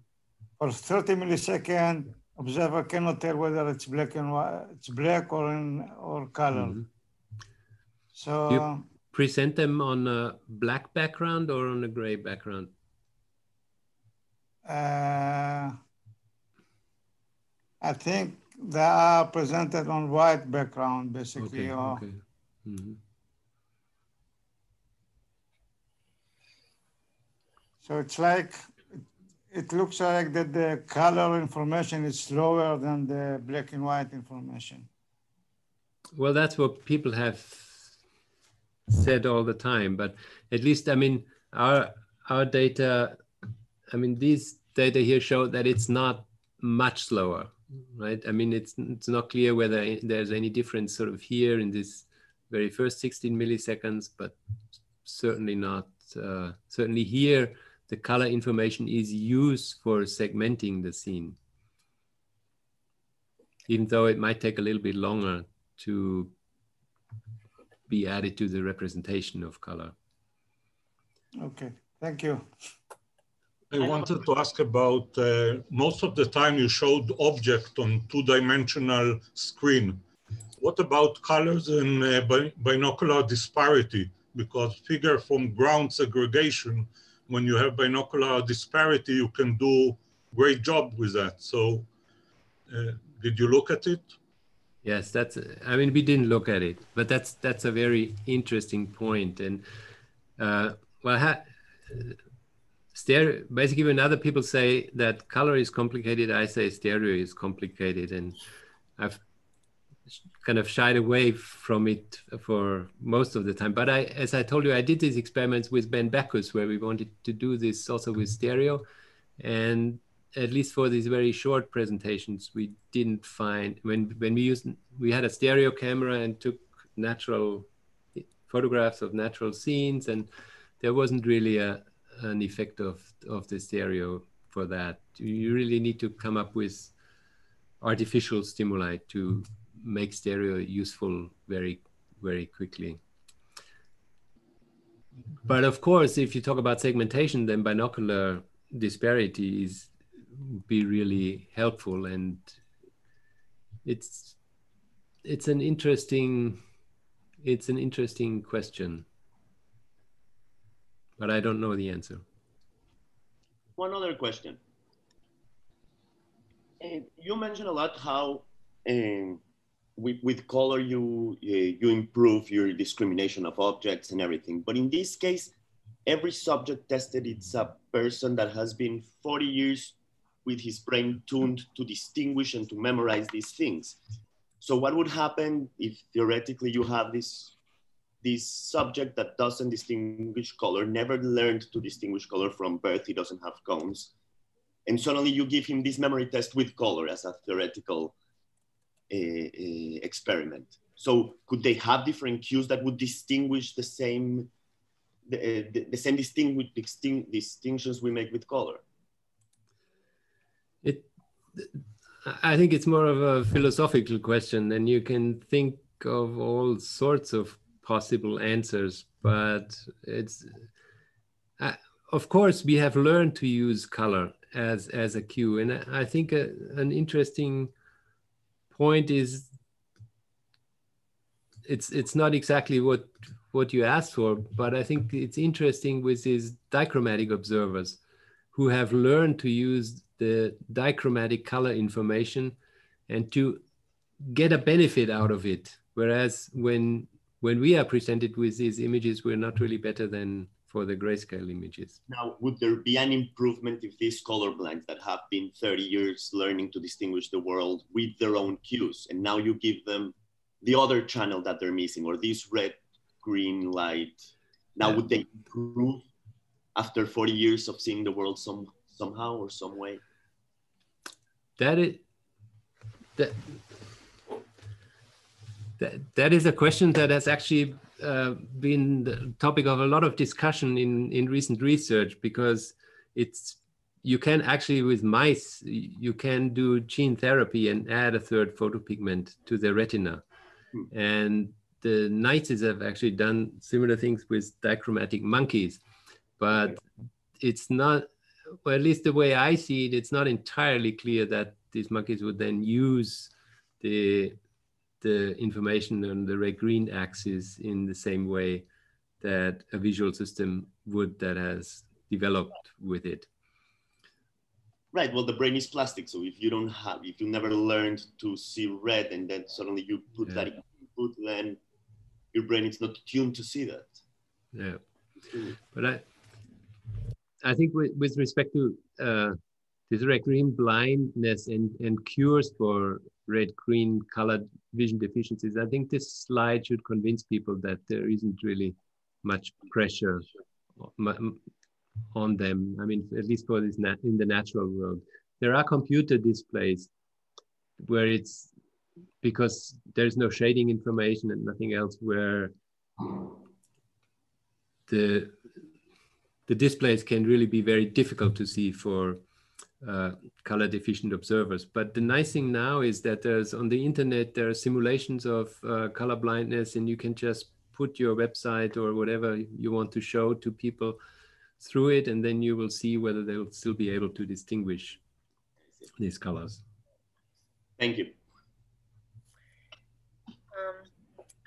Speaker 3: for 30 milliseconds, observer cannot tell whether it's black and white, it's black or in or color. Mm -hmm. So
Speaker 2: you present them on a black background or on a gray background?
Speaker 3: Uh, I think they are presented on white background, basically. Okay, or, okay. Mm -hmm. So it's like, it looks like that the color information is slower than the black and white information.
Speaker 2: Well, that's what people have said all the time, but at least, I mean, our, our data, I mean, these data here show that it's not much slower, right? I mean, it's, it's not clear whether there's any difference sort of here in this very first 16 milliseconds, but certainly not, uh, certainly here, the color information is used for segmenting the scene. Even though it might take a little bit longer to be added to the representation of color.
Speaker 3: Okay, thank you.
Speaker 4: I wanted to ask about, uh, most of the time you showed object on two-dimensional screen. What about colors and uh, binocular disparity? Because figure from ground segregation when you have binocular disparity, you can do great job with that. So uh, did you look at it?
Speaker 2: Yes, that's, I mean, we didn't look at it, but that's, that's a very interesting point. And uh, well, ha, stereo, basically when other people say that color is complicated, I say stereo is complicated. And I've kind of shied away from it for most of the time. But I, as I told you, I did these experiments with Ben Backus where we wanted to do this also with stereo. And at least for these very short presentations, we didn't find, when, when we used, we had a stereo camera and took natural photographs of natural scenes and there wasn't really a, an effect of, of the stereo for that. You really need to come up with artificial stimuli to make stereo useful very, very quickly. But of course, if you talk about segmentation, then binocular disparity is be really helpful, and it's it's an interesting it's an interesting question, but I don't know the answer.
Speaker 5: One other question. Uh, you mentioned a lot how um, with, with color you uh, you improve your discrimination of objects and everything but in this case every subject tested it's a person that has been 40 years with his brain tuned to distinguish and to memorize these things so what would happen if theoretically you have this this subject that doesn't distinguish color never learned to distinguish color from birth he doesn't have cones and suddenly you give him this memory test with color as a theoretical experiment. So could they have different cues that would distinguish the same the, uh, the, the same distinguish, distinct, distinctions we make with color?
Speaker 2: It, I think it's more of a philosophical question, and you can think of all sorts of possible answers, but it's uh, of course we have learned to use color as as a cue, and I think a, an interesting point is it's it's not exactly what what you asked for, but I think it's interesting with these dichromatic observers who have learned to use the dichromatic color information and to get a benefit out of it. Whereas when when we are presented with these images, we're not really better than for the grayscale images.
Speaker 5: Now, would there be an improvement if these colorblind that have been 30 years learning to distinguish the world with their own cues, and now you give them the other channel that they're missing, or this red, green light, now yeah. would they improve after 40 years of seeing the world some somehow or some way?
Speaker 2: That is that that, that is a question that has actually uh, been the topic of a lot of discussion in, in recent research because it's you can actually with mice you can do gene therapy and add a third photopigment to the retina hmm. and the Neitzes have actually done similar things with dichromatic monkeys but it's not well at least the way i see it it's not entirely clear that these monkeys would then use the the information on the red green axis in the same way that a visual system would that has developed with it
Speaker 5: Right. Well, the brain is plastic, so if you don't have, if you never learned to see red, and then suddenly you put yeah. that input, then your brain is not tuned to see that.
Speaker 2: Yeah. But I, I think with, with respect to uh, this red green blindness and, and cures for red green colored vision deficiencies, I think this slide should convince people that there isn't really much pressure on them. I mean, at least for this in the natural world, there are computer displays where it's because there's no shading information and nothing else where the the displays can really be very difficult to see for uh, color deficient observers. But the nice thing now is that there's on the internet there are simulations of uh, color blindness, and you can just put your website or whatever you want to show to people through it, and then you will see whether they'll still be able to distinguish these colors.
Speaker 5: Thank you.
Speaker 1: Um,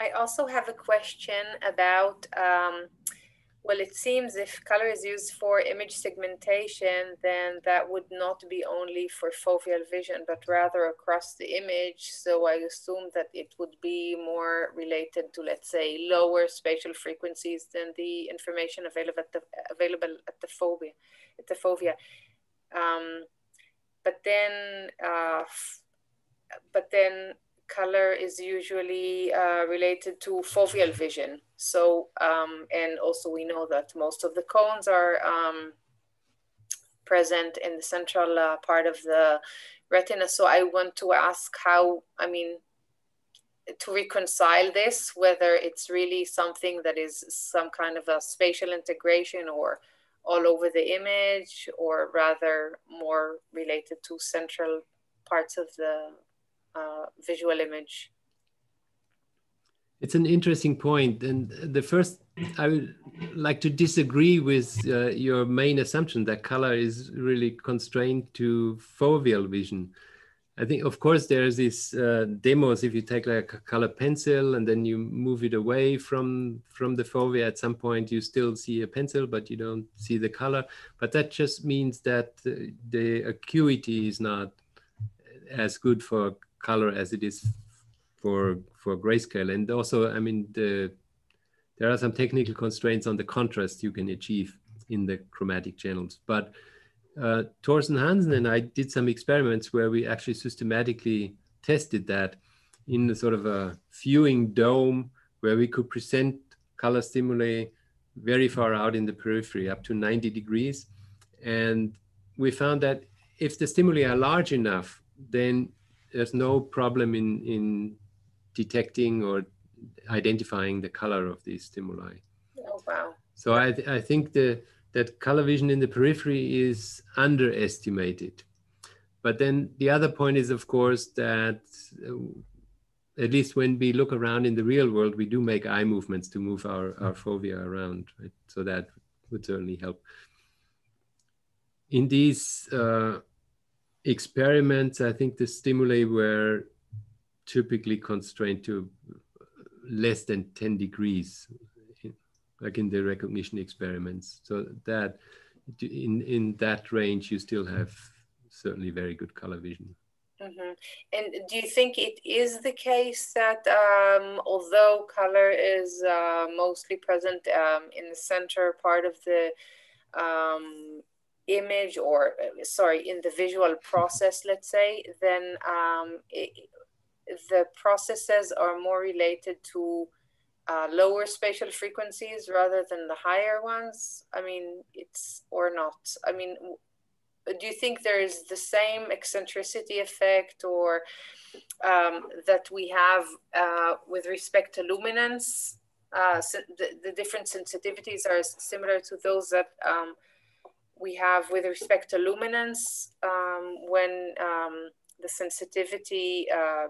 Speaker 1: I also have a question about um, well, it seems if color is used for image segmentation, then that would not be only for foveal vision, but rather across the image. So I assume that it would be more related to, let's say, lower spatial frequencies than the information available at the, available at the fovea. At the fovea. Um, but then, uh, but then color is usually uh, related to foveal vision. So, um, and also we know that most of the cones are um, present in the central uh, part of the retina. So I want to ask how, I mean, to reconcile this, whether it's really something that is some kind of a spatial integration or all over the image, or rather more related to central parts of the uh, visual image.
Speaker 2: It's an interesting point, and the first I would like to disagree with uh, your main assumption that color is really constrained to foveal vision. I think, of course, there's these uh, demos. If you take like a color pencil and then you move it away from from the fovea, at some point you still see a pencil, but you don't see the color. But that just means that the acuity is not as good for color as it is for for grayscale. And also, I mean, the there are some technical constraints on the contrast you can achieve in the chromatic channels. But uh, Thorsten Hansen and I did some experiments where we actually systematically tested that in a sort of a viewing dome where we could present color stimuli very far out in the periphery, up to 90 degrees. And we found that if the stimuli are large enough, then there's no problem in, in detecting or identifying the color of these stimuli.
Speaker 1: Oh, wow.
Speaker 2: So I, th I think the, that color vision in the periphery is underestimated. But then the other point is, of course, that uh, at least when we look around in the real world, we do make eye movements to move our, our fovea around. Right? So that would certainly help. In these uh, experiments, I think the stimuli were typically constrained to less than 10 degrees, like in the recognition experiments. So that in, in that range, you still have certainly very good color vision.
Speaker 1: Mm-hmm. And do you think it is the case that um, although color is uh, mostly present um, in the center part of the um, image or uh, sorry in the visual process let's say then um, it, the processes are more related to uh, lower spatial frequencies rather than the higher ones? I mean it's or not? I mean do you think there is the same eccentricity effect or um, that we have uh, with respect to luminance? Uh, the, the different sensitivities are similar to those that um, we have with respect to luminance, um, when um, the sensitivity uh,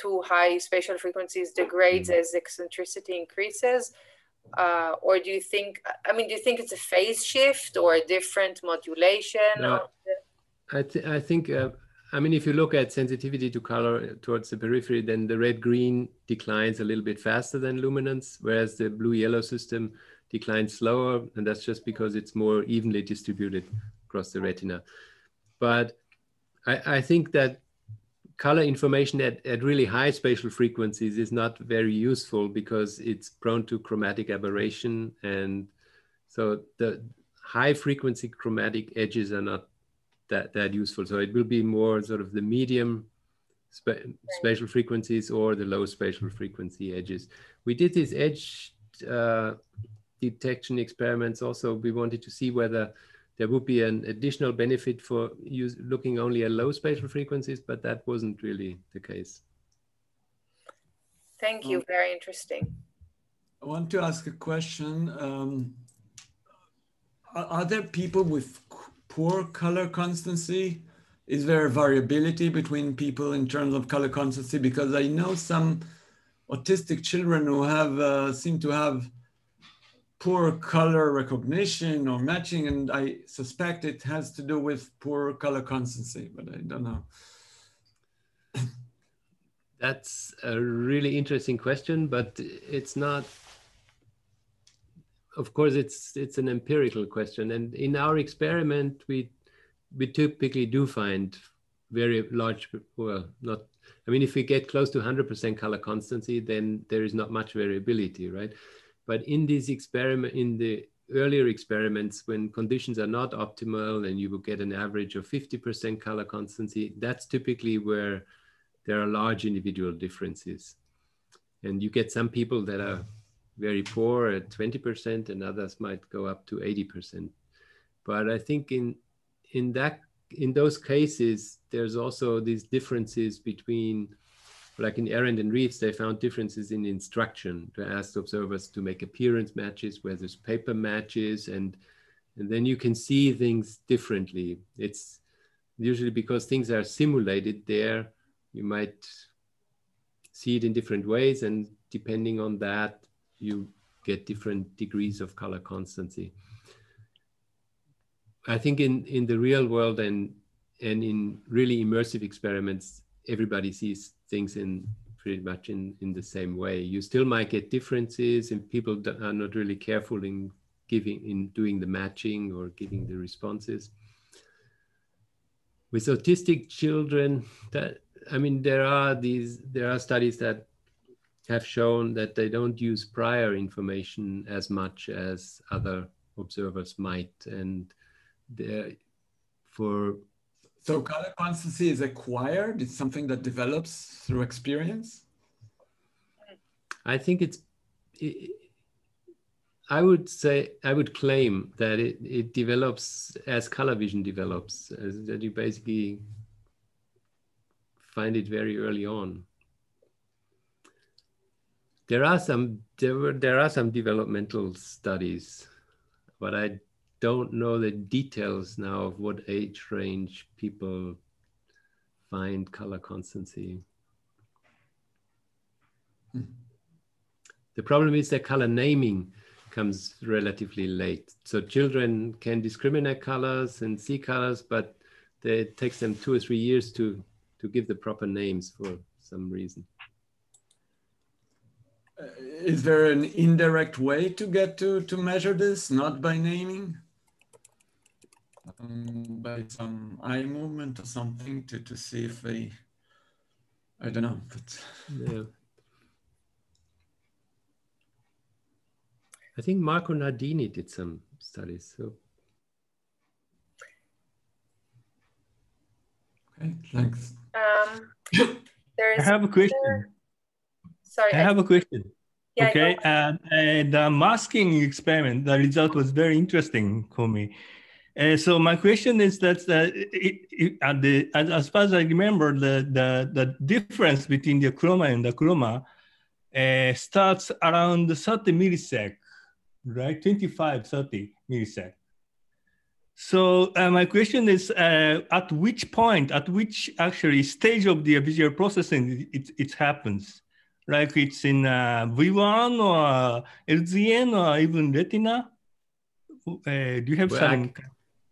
Speaker 1: to high spatial frequencies degrades mm-hmm. as eccentricity increases? Uh, or do you think, I mean, do you think it's a phase shift or a different modulation? No,
Speaker 2: I, th I think, uh, I mean, if you look at sensitivity to color towards the periphery, then the red-green declines a little bit faster than luminance, whereas the blue-yellow system declines slower, and that's just because it's more evenly distributed across the retina. But I, I think that color information at, at really high spatial frequencies is not very useful because it's prone to chromatic aberration. And so the high frequency chromatic edges are not that, that useful. So it will be more sort of the medium spa spatial frequencies or the low spatial frequency edges. We did these edge uh, detection experiments also. We wanted to see whether there would be an additional benefit for use, looking only at low spatial frequencies, but that wasn't really the case.
Speaker 1: Thank you, very interesting.
Speaker 6: I want to ask a question. Um, are, are there people with poor color constancy? Is there variability between people in terms of color constancy? Because I know some autistic children who have uh, seem to have poor color recognition or matching, and I suspect it has to do with poor color constancy, but I don't know.
Speaker 2: That's a really interesting question, but it's not. Of course, it's it's an empirical question, and in our experiment, we we typically do find very large. Well, not. I mean, if we get close to 100% color constancy, then there is not much variability, right? But in these experiment, in the earlier experiments, when conditions are not optimal and you will get an average of 50% color constancy, that's typically where there are large individual differences. And you get some people that are very poor at 20% and others might go up to 80%. But I think in, in that in those cases, there's also these differences between like in Arend and Reeves, they found differences in instruction to ask observers to make appearance matches where there's paper matches, and and then you can see things differently. It's usually because things are simulated there, you might see it in different ways, and depending on that, you get different degrees of color constancy. I think in, in the real world and and in really immersive experiments, everybody sees things in pretty much in, in the same way. You still might get differences and people are not really careful in giving, in doing the matching or giving the responses. With autistic children, that I mean, there are these, there are studies that have shown that they don't use prior information as much as other observers might. And there for
Speaker 6: so color constancy is acquired? It's something that develops through experience?
Speaker 2: I think it's, it, I would say, I would claim that it, it develops as color vision develops, that you basically find it very early on. There are some, there, were, there are some developmental studies, but I don't know the details now of what age range people find color constancy. Hmm. The problem is that color naming comes relatively late. So children can discriminate colors and see colors, but it takes them two or three years to, to give the proper names for some reason.
Speaker 6: Uh, is there an indirect way to get to, to measure this, not by naming? Um, by some eye movement or something to, to see if they, I don't know. But yeah.
Speaker 2: I think Marco Nardini did some studies. So.
Speaker 6: Okay, thanks.
Speaker 1: Um, there's
Speaker 7: I have a question.
Speaker 1: Sorry,
Speaker 7: I, I have a question. Yeah, okay, and uh, the masking experiment, the result was very interesting for me. Uh, so my question is that uh, it, it, the, as, as, far as I remember, the, the, the difference between the chroma and the chroma uh, starts around 30 millisec, right? 25, 30 millisec. So uh, my question is, uh, at which point, at which actually stage of the visual processing it, it happens? Like it's in uh, V1 or LGN or even Retina? Uh, do you have well, some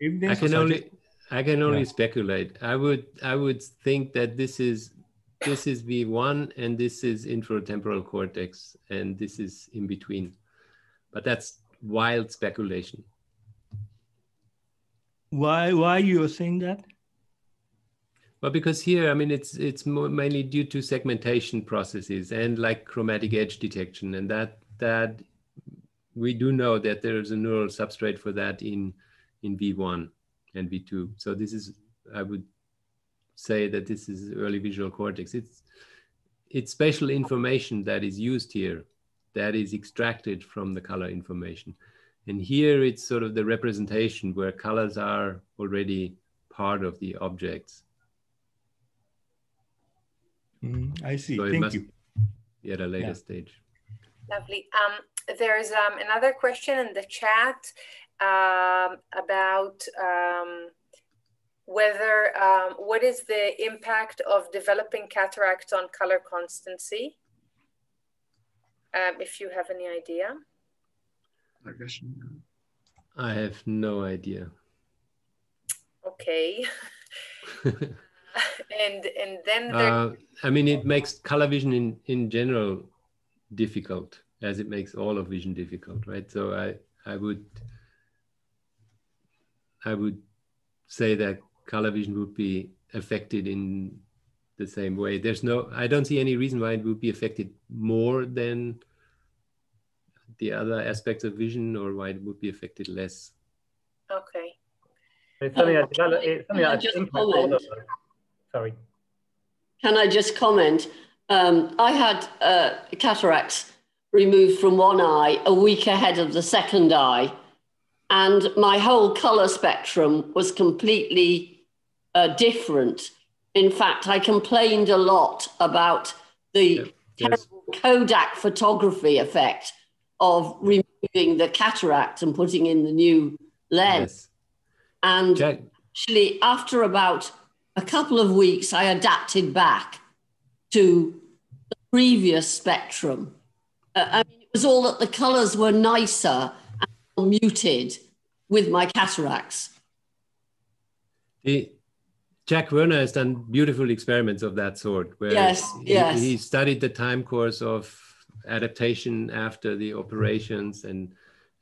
Speaker 7: I.
Speaker 2: I can only, I can only yeah. speculate. I would, I would think that this is, this is V1 and this is inferotemporal cortex and this is in between. But that's wild speculation.
Speaker 7: Why why are you are saying that?
Speaker 2: Well, because here, I mean, it's it's mainly due to segmentation processes and like chromatic edge detection, and that that we do know that there is a neural substrate for that in in V1 and V2. So this is, I would say that this is early visual cortex. It's it's spatial information that is used here, that is extracted from the color information. And here it's sort of the representation where colors are already part of the objects.
Speaker 7: Mm, I see. So Thank you.
Speaker 2: Be at a later yeah. stage.
Speaker 1: Lovely. Um, there's um, another question in the chat um, about um, whether, um, what is the impact of developing cataracts on color constancy? Um, if you have any idea.
Speaker 2: I have no idea.
Speaker 1: Okay. and and then
Speaker 2: uh, I mean, it makes color vision in in general difficult, as it makes all of vision difficult, right? So I I would I would say that color vision would be affected in the same way. There's no, I don't see any reason why it would be affected more than the other aspects of vision or why it would be affected less?
Speaker 1: Okay.
Speaker 8: It's something that develop, it's something that just comment? Sorry.
Speaker 9: Can I just comment? Um, I had uh, cataracts removed from one eye a week ahead of the second eye, and my whole color spectrum was completely uh, different. In fact, I complained a lot about the terrible yes. Kodak photography effect of removing the cataract and putting in the new lens. Yes. And Jack. actually, after about a couple of weeks, I adapted back to the previous spectrum. Uh, I mean, it was all that the colors were nicer muted with my cataracts.
Speaker 2: The, Jack Werner has done beautiful experiments of that sort, where
Speaker 9: yes,
Speaker 2: he,
Speaker 9: yes.
Speaker 2: he studied the time course of adaptation after the operations. And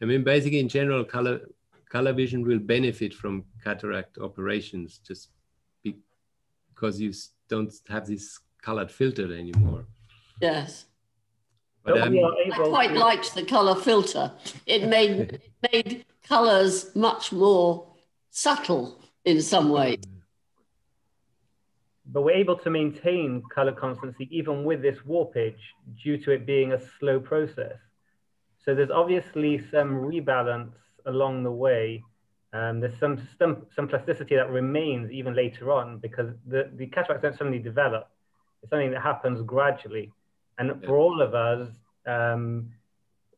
Speaker 2: I mean, basically in general, color, color vision will benefit from cataract operations just because you don't have this colored filter anymore.
Speaker 9: Yes. But, um, I quite to... liked the color filter. It made, it made colors much more subtle in some ways
Speaker 8: but we're able to maintain color constancy even with this warpage due to it being a slow process. So there's obviously some rebalance along the way. Um, there's some, some, some plasticity that remains even later on because the, the cataracts don't suddenly develop. It's something that happens gradually. And for all of us, um,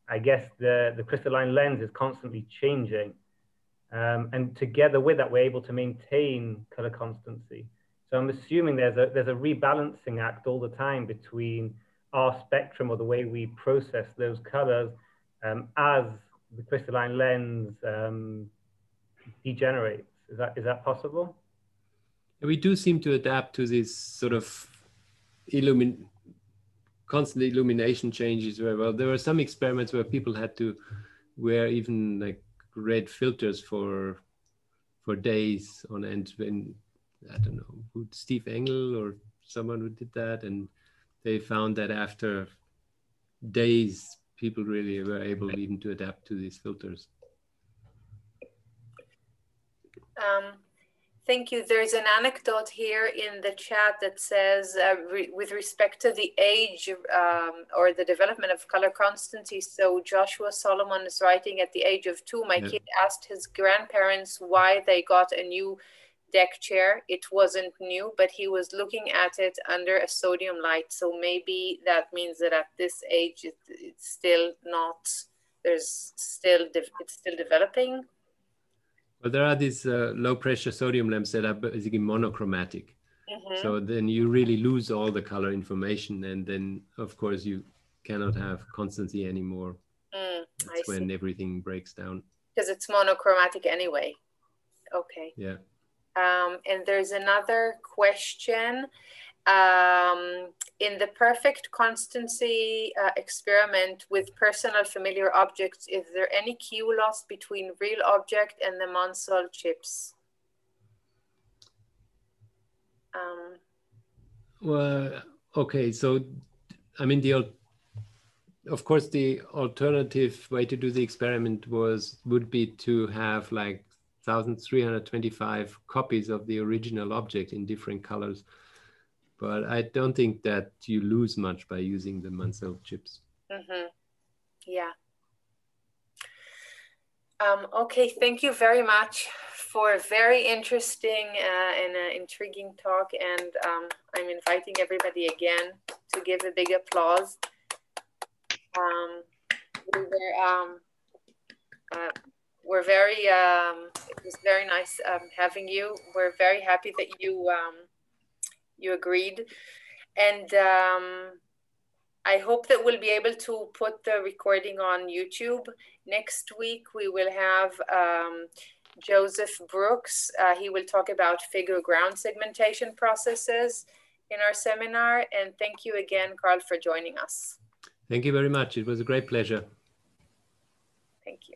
Speaker 8: I guess the, the crystalline lens is constantly changing. Um, and together with that, we're able to maintain color constancy. So I'm assuming there's a there's a rebalancing act all the time between our spectrum or the way we process those colors um, as the crystalline lens um, degenerates. Is that is that possible?
Speaker 2: We do seem to adapt to this sort of illumin constant illumination changes very well. There were some experiments where people had to wear even like red filters for for days on end when I don't know, Steve Engel or someone who did that. And they found that after days, people really were able even to adapt to these filters.
Speaker 1: Um, thank you. There's an anecdote here in the chat that says, uh, re with respect to the age um, or the development of color constancy. So Joshua Solomon is writing at the age of two. My yeah. kid asked his grandparents why they got a new deck chair. It wasn't new, but he was looking at it under a sodium light. So maybe that means that at this age, it, it's still not, there's still, it's still developing.
Speaker 2: But there are these uh, low pressure sodium lamps that are basically monochromatic. Mm-hmm. So then you really lose all the color information, and then of course you cannot have constancy anymore. Mm, That's I when see. everything breaks down.
Speaker 1: Because it's monochromatic anyway. Okay.
Speaker 2: Yeah.
Speaker 1: Um, and there's another question. Um, in the perfect constancy uh, experiment with personal familiar objects, is there any Q loss between real object and the Munsell chips?
Speaker 2: Um, well, okay, so I mean, the of course the alternative way to do the experiment was would be to have like 1325 copies of the original object in different colors but i don't think that you lose much by using the Munsell chips
Speaker 1: mm-hmm. yeah um, okay thank you very much for a very interesting uh, and uh, intriguing talk and um, i'm inviting everybody again to give a big applause um, we were um, uh, we're very um, it was very nice um, having you. We're very happy that you you agreed, and um, I hope that we'll be able to put the recording on YouTube next week. We will have um, Joseph Brooks. Uh, he will talk about figure ground segmentation processes in our seminar. And thank you again, Karl, for joining us.
Speaker 2: Thank you very much. It was a great pleasure.
Speaker 1: Thank you.